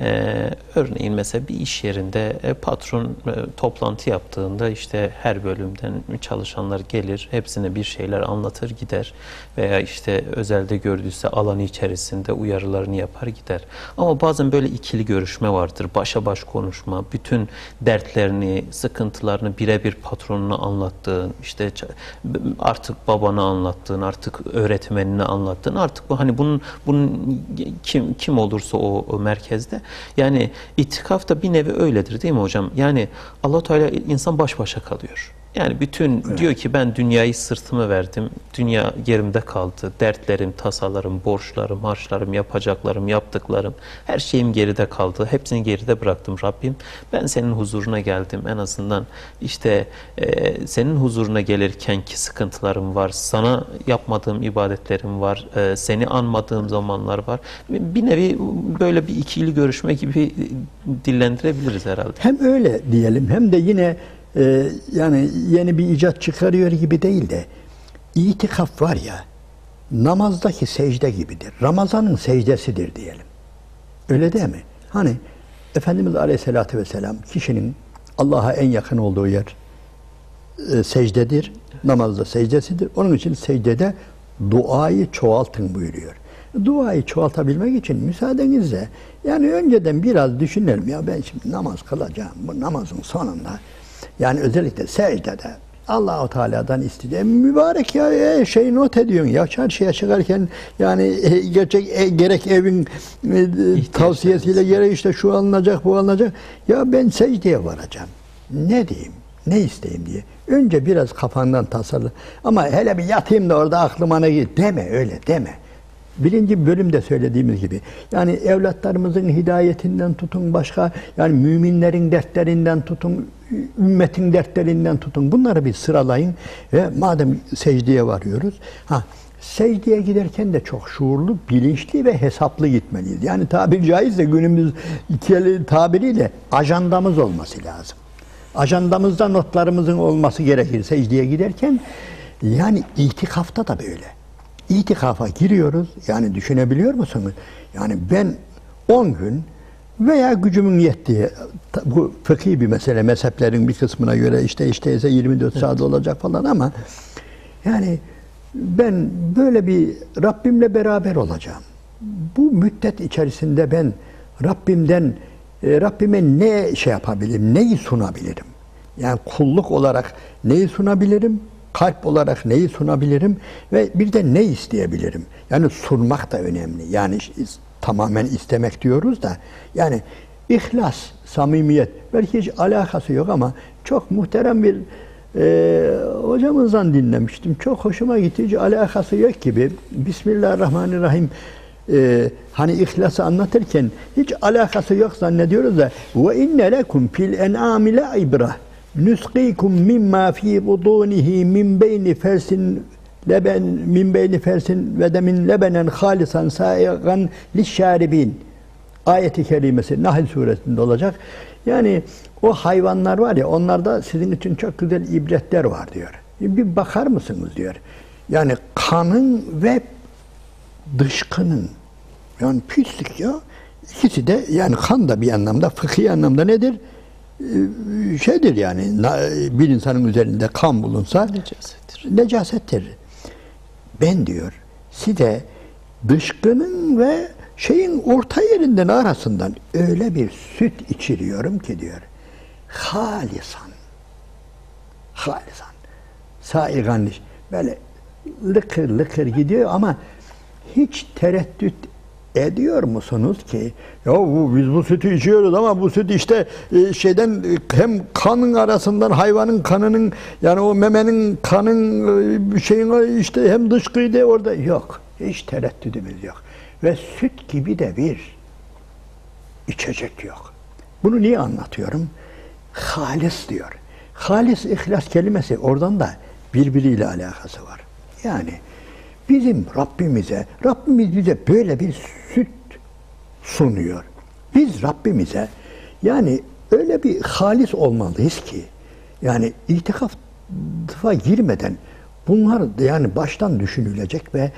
S1: e, örneğin mesela bir iş yerinde e, patron e, toplantı yaptığında işte her bölümden çalışanlar gelir, hepsine bir şeyler anlatır gider. Veya işte özelde gördüyse alanı içerisinde uyarılarını yapar gider. Ama bazen böyle ikili görüşme vardır. Başa baş konuşma, bütün dertlerini, sıkıntılarını birebir patronuna anlattığın, işte artık babana anlattığın, artık öğretmenine anlattığın, artık bu hani bunun bunun kim kim olursa o, o merkezde yani itikaf da bir nevi öyledir değil mi hocam? Yani allah Teala insan baş başa kalıyor. Yani bütün evet. diyor ki ben dünyayı sırtıma verdim. Dünya yerimde kaldı. Dertlerim, tasalarım, borçlarım, harçlarım, yapacaklarım, yaptıklarım. Her şeyim geride kaldı. Hepsini geride bıraktım Rabbim. Ben senin huzuruna geldim. En azından işte e, senin huzuruna gelirken ki sıkıntılarım var. Sana yapmadığım ibadetlerim var. E, seni anmadığım zamanlar var. Bir nevi böyle bir ikili görüşme gibi dillendirebiliriz herhalde.
S2: Hem öyle diyelim hem de yine e, yani yeni bir icat çıkarıyor gibi değil de itikaf var ya namazdaki secde gibidir. Ramazanın secdesidir diyelim. Öyle değil mi? Hani Efendimiz Aleyhisselatü Vesselam kişinin Allah'a en yakın olduğu yer e, secdedir. Namazda secdesidir. Onun için secdede duayı çoğaltın buyuruyor. Duayı çoğaltabilmek için müsaadenizle yani önceden biraz düşünelim ya ben şimdi namaz kılacağım. Bu namazın sonunda yani özellikle secdede Allahu Teala'dan istediği mübarek ya e, şey not ediyorsun ya. Çarşıya çıkarken yani e, gerçek e, gerek evin e, tavsiyesiyle gerek işte şu alınacak bu alınacak. Ya ben secdeye varacağım. Ne diyeyim? Ne isteyeyim diye. Önce biraz kafandan tasarla. Ama hele bir yatayım da orada aklıma ne git deme öyle deme birinci bölümde söylediğimiz gibi yani evlatlarımızın hidayetinden tutun başka yani müminlerin dertlerinden tutun ümmetin dertlerinden tutun bunları bir sıralayın ve madem secdeye varıyoruz ha secdeye giderken de çok şuurlu, bilinçli ve hesaplı gitmeliyiz. Yani tabiri caizse günümüz ikili tabiriyle ajandamız olması lazım. Ajandamızda notlarımızın olması gerekir secdeye giderken. Yani itikafta da böyle. İtikafa giriyoruz. Yani düşünebiliyor musunuz? Yani ben 10 gün veya gücümün yettiği bu fıkhi bir mesele mezheplerin bir kısmına göre işte işte ise 24 saat olacak falan ama yani ben böyle bir Rabbimle beraber olacağım. Bu müddet içerisinde ben Rabbimden e, Rabbime ne şey yapabilirim, neyi sunabilirim? Yani kulluk olarak neyi sunabilirim? Kalp olarak neyi sunabilirim? Ve bir de ne isteyebilirim? Yani sunmak da önemli. Yani tamamen istemek diyoruz da yani ihlas, samimiyet belki hiç alakası yok ama çok muhterem bir e, hocamızdan dinlemiştim. Çok hoşuma gitti. Hiç alakası yok gibi. Bismillahirrahmanirrahim. E, hani ihlası anlatırken hiç alakası yok zannediyoruz da ve inne lekum fil en'ami la ibra nusqikum mimma fi budunihi min beyni fersin leben min beyni fersin ve demin lebenen halisan saigan lişşaribin ayeti kerimesi Nahl suresinde olacak. Yani o hayvanlar var ya onlarda sizin için çok güzel ibretler var diyor. Bir bakar mısınız diyor. Yani kanın ve dışkının yani pislik ya ikisi de yani kan da bir anlamda fıkhi anlamda nedir? Ee, Şeydir yani bir insanın üzerinde kan bulunsa
S1: Necasettir.
S2: necasettir. Ben diyor size dışkının ve şeyin orta yerinden arasından öyle bir süt içiriyorum ki diyor. Halisan. Halisan. Saigan böyle lıkır lıkır gidiyor ama hiç tereddüt ediyor musunuz ki ya bu, biz bu sütü içiyoruz ama bu süt işte e, şeyden e, hem kanın arasından hayvanın kanının yani o memenin kanın e, şeyin işte hem dışkıydı orada yok. Hiç tereddüdümüz yok. Ve süt gibi de bir içecek yok. Bunu niye anlatıyorum? Halis diyor. Halis ihlas kelimesi oradan da birbiriyle alakası var. Yani bizim Rabbimize, Rabbimiz bize böyle bir süt sunuyor. Biz Rabbimize yani öyle bir halis olmalıyız ki yani itikafa girmeden bunlar yani baştan düşünülecek ve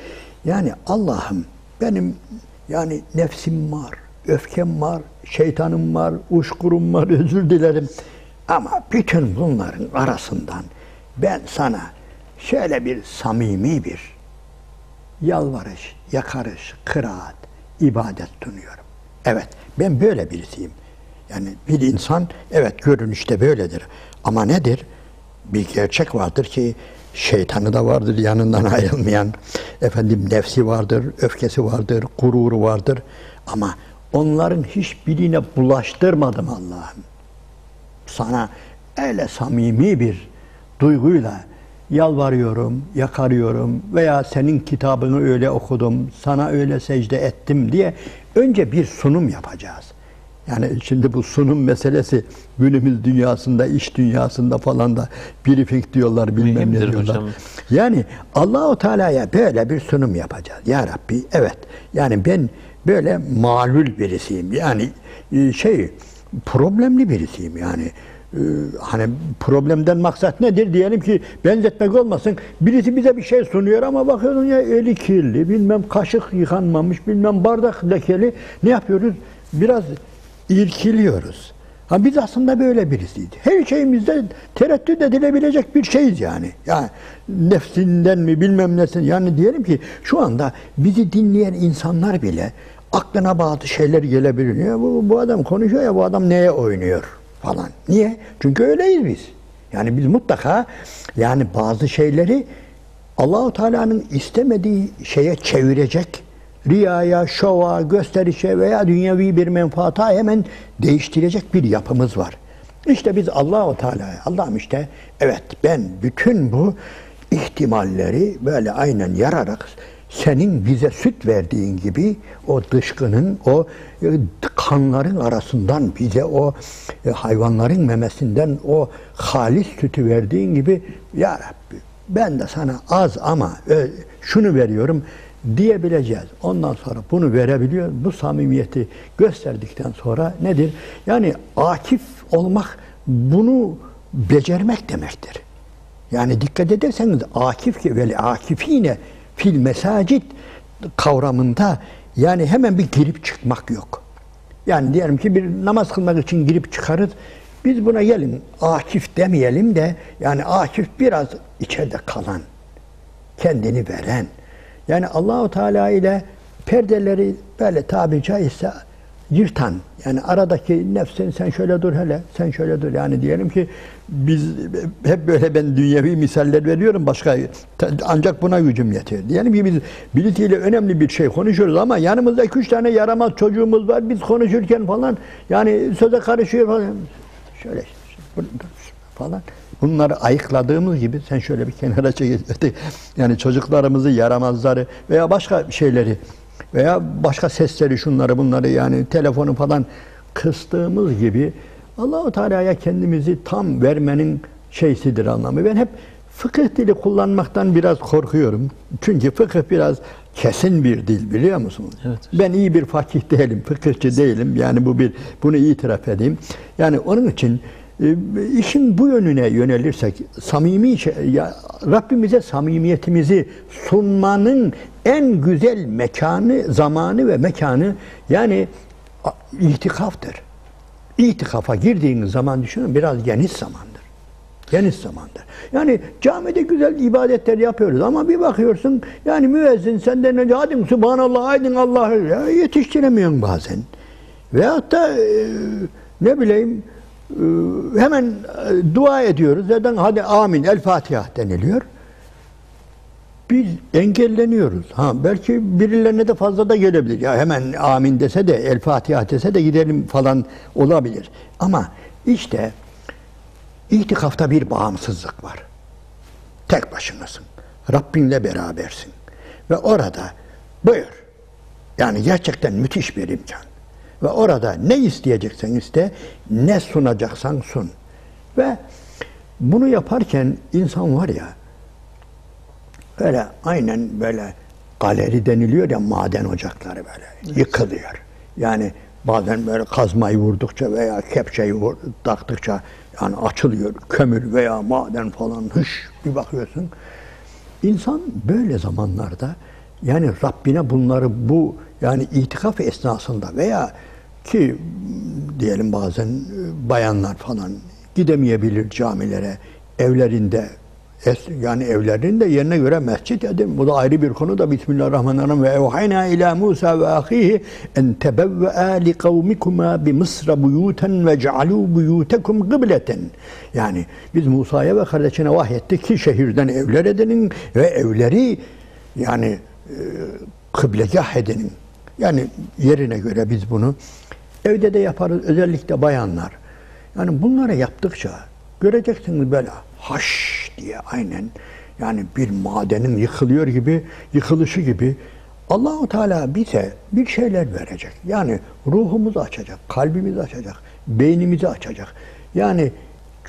S2: yani Allah'ım benim yani nefsim var, öfkem var, şeytanım var, uşkurum var, *laughs* özür dilerim. Ama bütün bunların arasından ben sana şöyle bir samimi bir yalvarış, yakarış, kıraat, ibadet sunuyorum. Evet, ben böyle birisiyim. Yani bir insan, evet görünüşte böyledir. Ama nedir? Bir gerçek vardır ki şeytanı da vardır yanından *laughs* ayrılmayan. Efendim nefsi vardır, öfkesi vardır, gururu vardır. Ama onların hiçbirine bulaştırmadım Allah'ım sana öyle samimi bir duyguyla yalvarıyorum, yakarıyorum veya senin kitabını öyle okudum, sana öyle secde ettim diye önce bir sunum yapacağız. Yani şimdi bu sunum meselesi günümüz dünyasında, iş dünyasında falan da briefing diyorlar, bilmem ne
S1: Mühimdir
S2: diyorlar.
S1: hocam.
S2: Yani Allahu Teala'ya böyle bir sunum yapacağız. Ya Rabbi evet. Yani ben böyle malul birisiyim. Yani e, şey problemli birisiyim yani. E, Hani problemden maksat nedir? Diyelim ki benzetmek olmasın. Birisi bize bir şey sunuyor ama bakıyorsun ya eli kirli, bilmem kaşık yıkanmamış, bilmem bardak lekeli. Ne yapıyoruz? Biraz irkiliyoruz. Ha biz aslında böyle birisiydik. Her şeyimizde tereddüt edilebilecek bir şeyiz yani. Yani nefsinden mi bilmem nesin. Yani diyelim ki şu anda bizi dinleyen insanlar bile aklına bazı şeyler gelebilir. Ya bu, bu adam konuşuyor ya bu adam neye oynuyor falan. Niye? Çünkü öyleyiz biz. Yani biz mutlaka yani bazı şeyleri Allahu Teala'nın istemediği şeye çevirecek riyaya, şova, gösterişe veya dünyevi bir menfaata hemen değiştirecek bir yapımız var. İşte biz Allahu Teala'ya, Allah'ım işte evet ben bütün bu ihtimalleri böyle aynen yararak senin bize süt verdiğin gibi o dışkının, o kanların arasından bize o e, hayvanların memesinden o halis sütü verdiğin gibi Ya Rabbi ben de sana az ama e, şunu veriyorum diyebileceğiz. Ondan sonra bunu verebiliyor. Bu samimiyeti gösterdikten sonra nedir? Yani akif olmak bunu becermek demektir. Yani dikkat ederseniz akif ki veli akifine fil mesacit kavramında yani hemen bir girip çıkmak yok. Yani diyelim ki bir namaz kılmak için girip çıkarız. Biz buna gelin akif demeyelim de yani akif biraz içeride kalan, kendini veren. Yani Allahu Teala ile perdeleri böyle tabi caizse yırtan yani aradaki nefsin sen şöyle dur hele sen şöyle dur. Yani diyelim ki biz hep böyle ben dünyevi misaller veriyorum başka ancak buna gücüm yetiyor. Diyelim ki biz birisiyle önemli bir şey konuşuyoruz ama yanımızda iki üç tane yaramaz çocuğumuz var biz konuşurken falan yani söze karışıyor falan. Şöyle falan. Bunları ayıkladığımız gibi sen şöyle bir kenara çek *laughs* yani çocuklarımızı yaramazları veya başka şeyleri veya başka sesleri şunları bunları yani telefonu falan kıstığımız gibi Allahu Teala'ya kendimizi tam vermenin şeysidir anlamı. Ben hep fıkıh dili kullanmaktan biraz korkuyorum. Çünkü fıkıh biraz kesin bir dil biliyor musunuz?
S1: Evet.
S2: Ben iyi bir fakih değilim, fıkıhçı değilim. Yani bu bir bunu itiraf edeyim. Yani onun için işin bu yönüne yönelirsek samimi ya Rabbimize samimiyetimizi sunmanın en güzel mekanı, zamanı ve mekanı yani itikaftır. İtikafa girdiğiniz zaman düşünün biraz geniş zamandır. Geniş zamandır. Yani camide güzel ibadetler yapıyoruz ama bir bakıyorsun yani müezzin senden önce hadi subhanallah aydın Allah'ı yetiştiremiyorsun bazen. Veyahut da e, ne bileyim hemen e, dua ediyoruz. Neden? Hadi amin, el Fatiha deniliyor biz engelleniyoruz. Ha belki birilerine de fazla da gelebilir. Ya hemen amin dese de El Fatiha dese de gidelim falan olabilir. Ama işte itikafta bir bağımsızlık var. Tek başınasın. Rabbinle berabersin. Ve orada buyur. Yani gerçekten müthiş bir imkan. Ve orada ne isteyeceksen iste, ne sunacaksan sun. Ve bunu yaparken insan var ya, Böyle aynen böyle galeri deniliyor ya maden ocakları böyle evet. yıkılıyor. Yani bazen böyle kazmayı vurdukça veya kepçeyi vur, taktıkça yani açılıyor kömür veya maden falan hış bir bakıyorsun. İnsan böyle zamanlarda yani Rabbine bunları bu yani itikaf esnasında veya ki diyelim bazen bayanlar falan gidemeyebilir camilere, evlerinde yani evlerinin de yerine göre mescit edin. Bu da ayrı bir konu da Bismillahirrahmanirrahim. Ve evhayna ila Musa ve ahihi en tebevve'a li kavmikuma bi Mısra buyuten ve cealu buyutekum kıbleten. Yani biz Musa'ya ve kardeşine vahyettik ki şehirden evler edinin ve evleri yani e, kıblegah edinin. Yani yerine göre biz bunu evde de yaparız. Özellikle bayanlar. Yani bunları yaptıkça göreceksiniz böyle haş diye aynen yani bir madenin yıkılıyor gibi, yıkılışı gibi Allahu Teala bize bir şeyler verecek. Yani ruhumuzu açacak, kalbimizi açacak, beynimizi açacak. Yani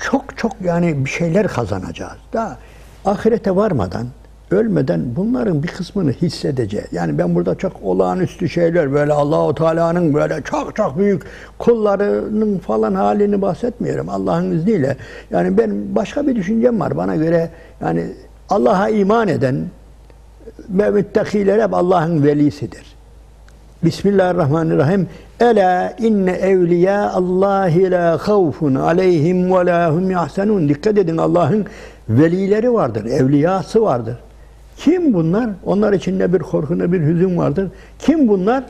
S2: çok çok yani bir şeyler kazanacağız. Da ahirete varmadan ölmeden bunların bir kısmını hissedeceğiz. Yani ben burada çok olağanüstü şeyler böyle Allahu Teala'nın böyle çok çok büyük kullarının falan halini bahsetmiyorum Allah'ın izniyle. Yani ben başka bir düşüncem var. Bana göre yani Allah'a iman eden ve müttakiler hep Allah'ın velisidir. Bismillahirrahmanirrahim. Ela inne evliya Allahi la havfun aleyhim ve la hum yahsenun. Dikkat edin Allah'ın velileri vardır, evliyası vardır. Kim bunlar? Onlar için ne bir korku ne bir hüzün vardır. Kim bunlar?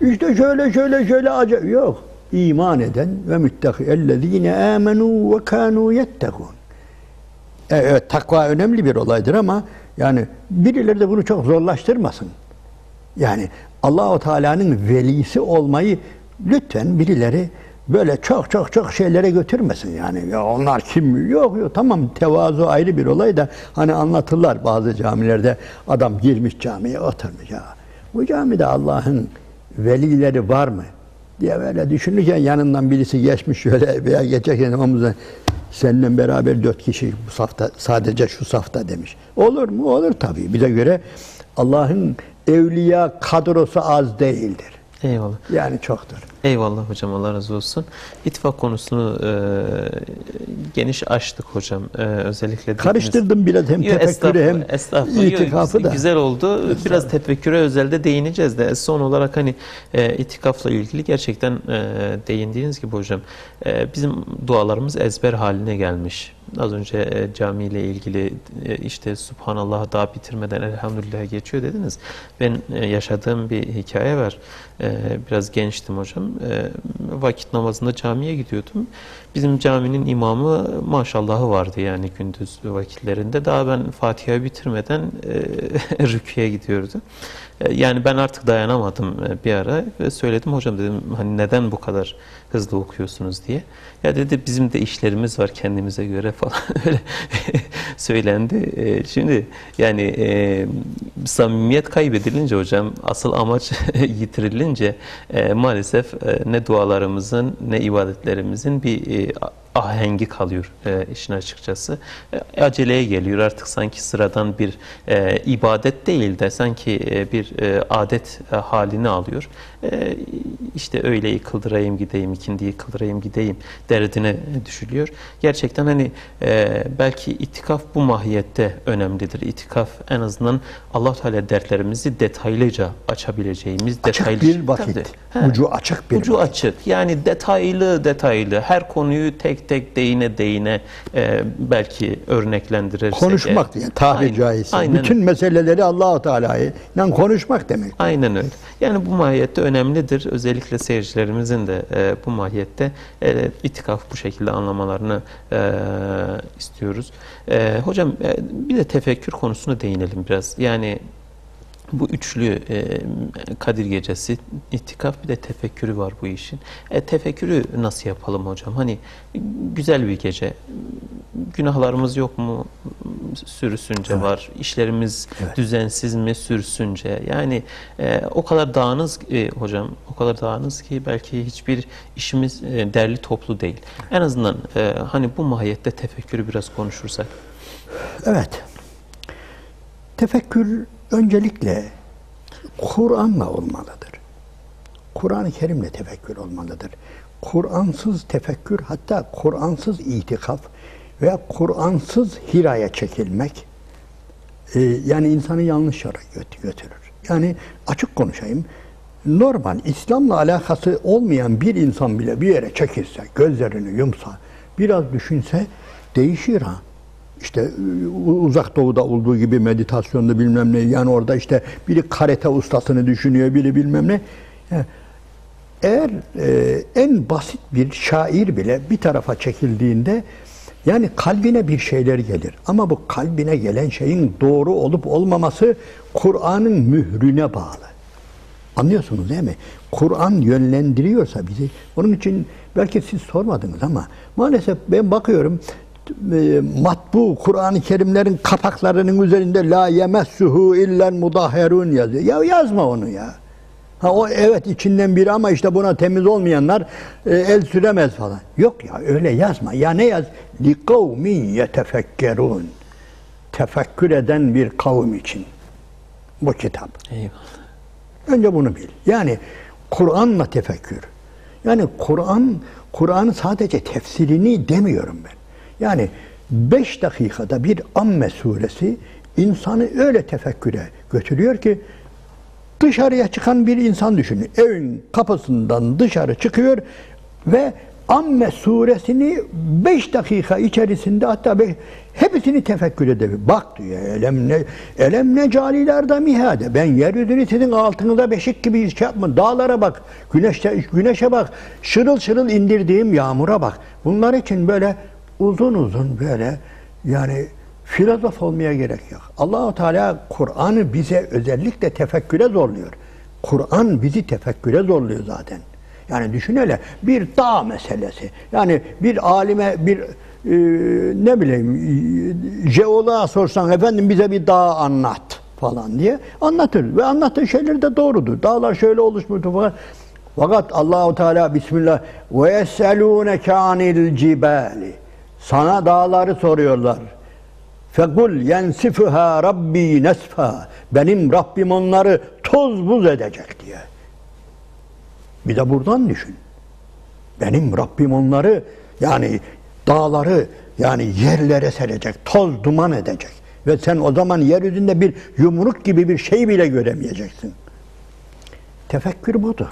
S2: İşte şöyle şöyle şöyle acı yok. İman eden ve müttaki ellezine amenu ve kanu yettekun. Evet takva önemli bir olaydır ama yani birileri de bunu çok zorlaştırmasın. Yani Allahu Teala'nın velisi olmayı lütfen birileri böyle çok çok çok şeylere götürmesin yani. Ya onlar kim? Yok yok tamam tevazu ayrı bir olay da hani anlatırlar bazı camilerde adam girmiş camiye oturmuş ya. Bu camide Allah'ın velileri var mı? diye böyle düşünürken yanından birisi geçmiş şöyle *laughs* veya geçerken omuzuna seninle beraber dört kişi bu safta sadece şu safta demiş. Olur mu? Olur tabii. Bize göre Allah'ın evliya kadrosu az değildir.
S1: Eyvallah.
S2: Yani çoktur.
S1: Eyvallah hocam Allah razı olsun. İttifak konusunu e, geniş açtık hocam. E, özellikle dediniz-
S2: Karıştırdım biraz hem
S1: Yo,
S2: tefekkürü hem
S1: estağfurullah, estağfurullah. Yo,
S2: itikafı da.
S1: Güzel oldu. Biraz tefekküre özelde değineceğiz de son olarak hani e, itikafla ilgili gerçekten e, değindiğiniz gibi hocam e, bizim dualarımız ezber haline gelmiş. Az önce e, camiyle ilgili e, işte Subhanallah daha bitirmeden Elhamdülillah geçiyor dediniz. Ben e, yaşadığım bir hikaye var. Biraz gençtim hocam. Vakit namazında camiye gidiyordum. Bizim caminin imamı maşallahı vardı yani gündüz vakitlerinde. Daha ben Fatiha'yı bitirmeden *laughs* rüküye gidiyordu. Yani ben artık dayanamadım bir ara ve söyledim hocam dedim hani neden bu kadar hızlı okuyorsunuz diye. Ya dedi bizim de işlerimiz var kendimize göre falan *laughs* öyle söylendi. E, şimdi yani e, samimiyet kaybedilince hocam asıl amaç *laughs* yitirilince e, maalesef e, ne dualarımızın ne ibadetlerimizin bir e, ahengi kalıyor e, işin açıkçası. E, aceleye geliyor artık sanki sıradan bir e, ibadet değil de sanki e, bir e, adet e, halini alıyor. E, işte öğleyi kıldırayım gideyim, ikindiyi kıldırayım gideyim derdine düşülüyor. Gerçekten hani e, belki itikaf bu mahiyette önemlidir. İtikaf en azından allah Teala dertlerimizi detaylıca açabileceğimiz
S2: Açık
S1: detaylı
S2: bir vakit.
S1: Tabii.
S2: Ucu açık bir
S1: Ucu
S2: vakit.
S1: açık. Yani detaylı detaylı her konuyu tek tek değine değine e, belki örneklendirirsek.
S2: Konuşmak diye tabiri
S1: Aynen,
S2: caizse.
S1: Aynen,
S2: Bütün meseleleri Allahu Teala'yı konuşmak demek.
S1: aynen öyle. Yani bu mahiyette önemlidir. Özellikle seyircilerimizin de e, bu mahiyette e, itikaf bu şekilde anlamalarını e, istiyoruz. E, hocam bir de tefekkür konusuna değinelim biraz. Yani bu üçlü e, Kadir Gecesi, itikaf bir de tefekkürü var bu işin. E, tefekkürü nasıl yapalım hocam? Hani güzel bir gece, günahlarımız yok mu? Sürüsünce
S2: Evet.
S1: var. İşlerimiz
S2: Evet.
S1: düzensiz mi? Sürsünce. Yani e, o kadar dağınız e, hocam, o kadar dağınız ki belki hiçbir işimiz e, derli toplu değil. En azından e, hani bu mahiyette tefekkürü biraz konuşursak.
S2: Evet. Tefekkür öncelikle Kur'an'la olmalıdır. Kur'an-ı Kerim'le tefekkür olmalıdır. Kur'ansız tefekkür hatta Kur'ansız itikaf veya Kur'ansız hiraya çekilmek e, yani insanı yanlış yere göt- götürür. Yani açık konuşayım. Normal İslam'la alakası olmayan bir insan bile bir yere çekilse, gözlerini yumsa, biraz düşünse değişir ha. İşte e, uzak doğuda olduğu gibi meditasyonda bilmem ne yani orada işte biri karate ustasını düşünüyor, biri bilmem ne. Eğer e, en basit bir şair bile bir tarafa çekildiğinde yani kalbine bir şeyler gelir. Ama bu kalbine gelen şeyin doğru olup olmaması Kur'an'ın mührüne bağlı. Anlıyorsunuz değil mi? Kur'an yönlendiriyorsa bizi, onun için belki siz sormadınız ama maalesef ben bakıyorum matbu Kur'an-ı Kerimlerin kapaklarının üzerinde la yemessuhu illen mudahherun yazıyor. Ya yazma onu ya. Ha o evet içinden biri ama işte buna temiz olmayanlar e, el süremez falan. Yok ya öyle yazma. Ya ne yaz? Li kavmin yetefekkerun. Tefekkür eden bir kavim için. Bu kitap.
S1: Eyvallah.
S2: Önce bunu bil. Yani Kur'an'la tefekkür. Yani Kur'an, Kur'an'ın sadece tefsirini demiyorum ben. Yani beş dakikada bir Amme suresi insanı öyle tefekküre götürüyor ki dışarıya çıkan bir insan düşünün. Evin kapısından dışarı çıkıyor ve Amme suresini 5 dakika içerisinde hatta beş, hepsini tefekkür edebilir. Bak diyor elem ne elem ne calilerde mihade. Ben yeryüzünü sizin altınıza beşik gibi şey yapma. Dağlara bak. Güneşte, güneşe bak. Şırıl şırıl indirdiğim yağmura bak. Bunlar için böyle uzun uzun böyle yani filozof olmaya gerek yok. Allahu Teala Kur'an'ı bize özellikle tefekküre zorluyor. Kur'an bizi tefekküre zorluyor zaten. Yani düşün hele bir dağ meselesi. Yani bir alime bir e, ne bileyim jeoloğa sorsan efendim bize bir dağ anlat falan diye anlatır ve anlattığı şeyler de doğrudur. Dağlar şöyle oluşmuştu falan. Fakat Allahu Teala Bismillah ve yeselûneke anil cibali Sana dağları soruyorlar. Fekul yensifuha rabbi nesfa. Benim Rabbim onları toz buz edecek diye. Bir de buradan düşün. Benim Rabbim onları yani dağları yani yerlere serecek, toz duman edecek. Ve sen o zaman yeryüzünde bir yumruk gibi bir şey bile göremeyeceksin. Tefekkür budur.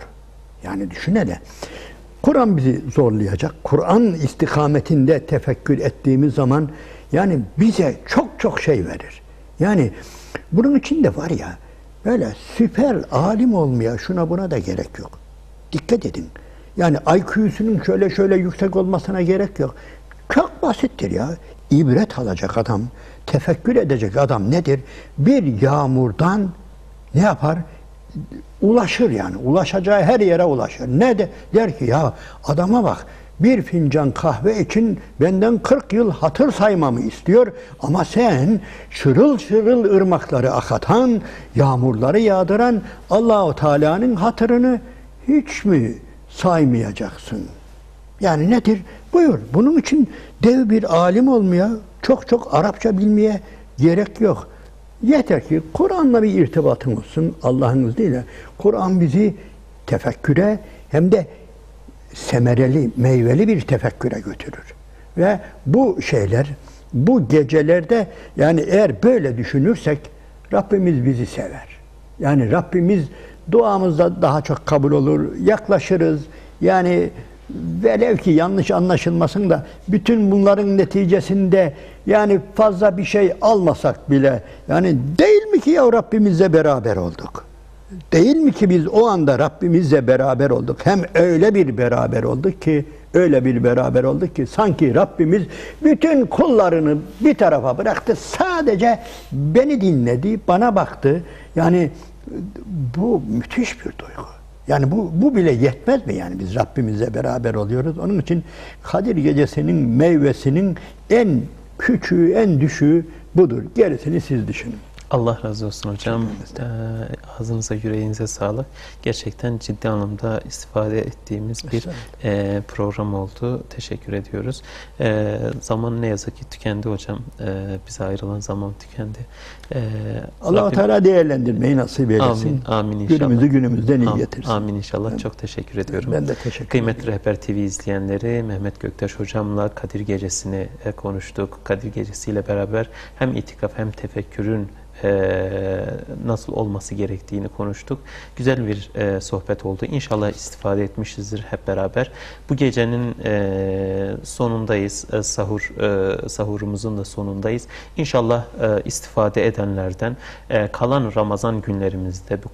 S2: Yani düşün hele. Kur'an bizi zorlayacak. Kur'an istikametinde tefekkür ettiğimiz zaman yani bize çok çok şey verir. Yani bunun için de var ya böyle süper alim olmaya şuna buna da gerek yok. Dikkat edin. Yani IQ'sunun şöyle şöyle yüksek olmasına gerek yok. Çok basittir ya. İbret alacak adam, tefekkür edecek adam nedir? Bir yağmurdan ne yapar? Ulaşır yani. Ulaşacağı her yere ulaşır. Ne de der ki ya adama bak bir fincan kahve için benden 40 yıl hatır saymamı istiyor ama sen şırıl şırıl ırmakları akatan, yağmurları yağdıran Allahu Teala'nın hatırını hiç mi saymayacaksın? Yani nedir? Buyur. Bunun için dev bir alim olmaya, çok çok Arapça bilmeye gerek yok. Yeter ki Kur'an'la bir irtibatın olsun Allah'ın izniyle. Kur'an bizi tefekküre hem de semereli, meyveli bir tefekküre götürür. Ve bu şeyler, bu gecelerde yani eğer böyle düşünürsek Rabbimiz bizi sever. Yani Rabbimiz duamızda daha çok kabul olur, yaklaşırız. Yani velev ki yanlış anlaşılmasın da bütün bunların neticesinde yani fazla bir şey almasak bile yani değil mi ki ya Rabbimizle beraber olduk? Değil mi ki biz o anda Rabbimizle beraber olduk? Hem öyle bir beraber olduk ki öyle bir beraber olduk ki sanki Rabbimiz bütün kullarını bir tarafa bıraktı. Sadece beni dinledi, bana baktı. Yani bu müthiş bir duygu. Yani bu, bu bile yetmez mi yani biz Rabbimizle beraber oluyoruz. Onun için Kadir Gecesi'nin meyvesinin en küçüğü, en düşüğü budur. Gerisini siz düşünün.
S1: Allah razı olsun hocam. Ee, ağzınıza, yüreğinize sağlık. Gerçekten ciddi anlamda istifade ettiğimiz bir e, program oldu. Teşekkür ediyoruz. E, zaman ne yazık ki tükendi hocam. E, bize ayrılan zaman tükendi. E,
S2: allah
S1: Rabbim-
S2: Teala değerlendirmeyi nasip eylesin.
S1: Amin, amin inşallah.
S2: Günümüzü günümüzden iyi getirsin.
S1: Amin inşallah. Çok teşekkür ediyorum.
S2: Ben de teşekkür
S1: Kıymetli Rehber TV izleyenleri, Mehmet Göktaş hocamla Kadir Gecesi'ni konuştuk. Kadir Gecesi ile beraber hem itikaf hem tefekkürün e, nasıl olması gerektiğini konuştuk. Güzel bir e, sohbet oldu. İnşallah istifade etmişizdir hep beraber. Bu gecenin e, sonundayız. E, sahur sahurumuzun da sonundayız. İnşallah istifade edenlerden kalan Ramazan günlerimizde bu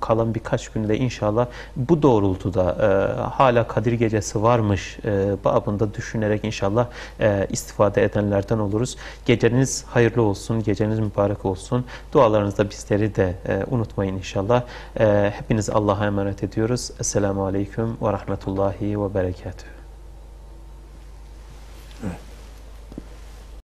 S1: kalan birkaç günde inşallah bu doğrultuda hala Kadir Gecesi varmış e, babında düşünerek inşallah istifade edenlerden oluruz. Geceniz hayırlı olsun, geceniz mübarek olsun. Dualarınızda bizleri de e, unutmayın inşallah. E, hepiniz Allah'a emanet ediyoruz. Esselamu Aleyküm ve Rahmetullahi ve Berekatuhu.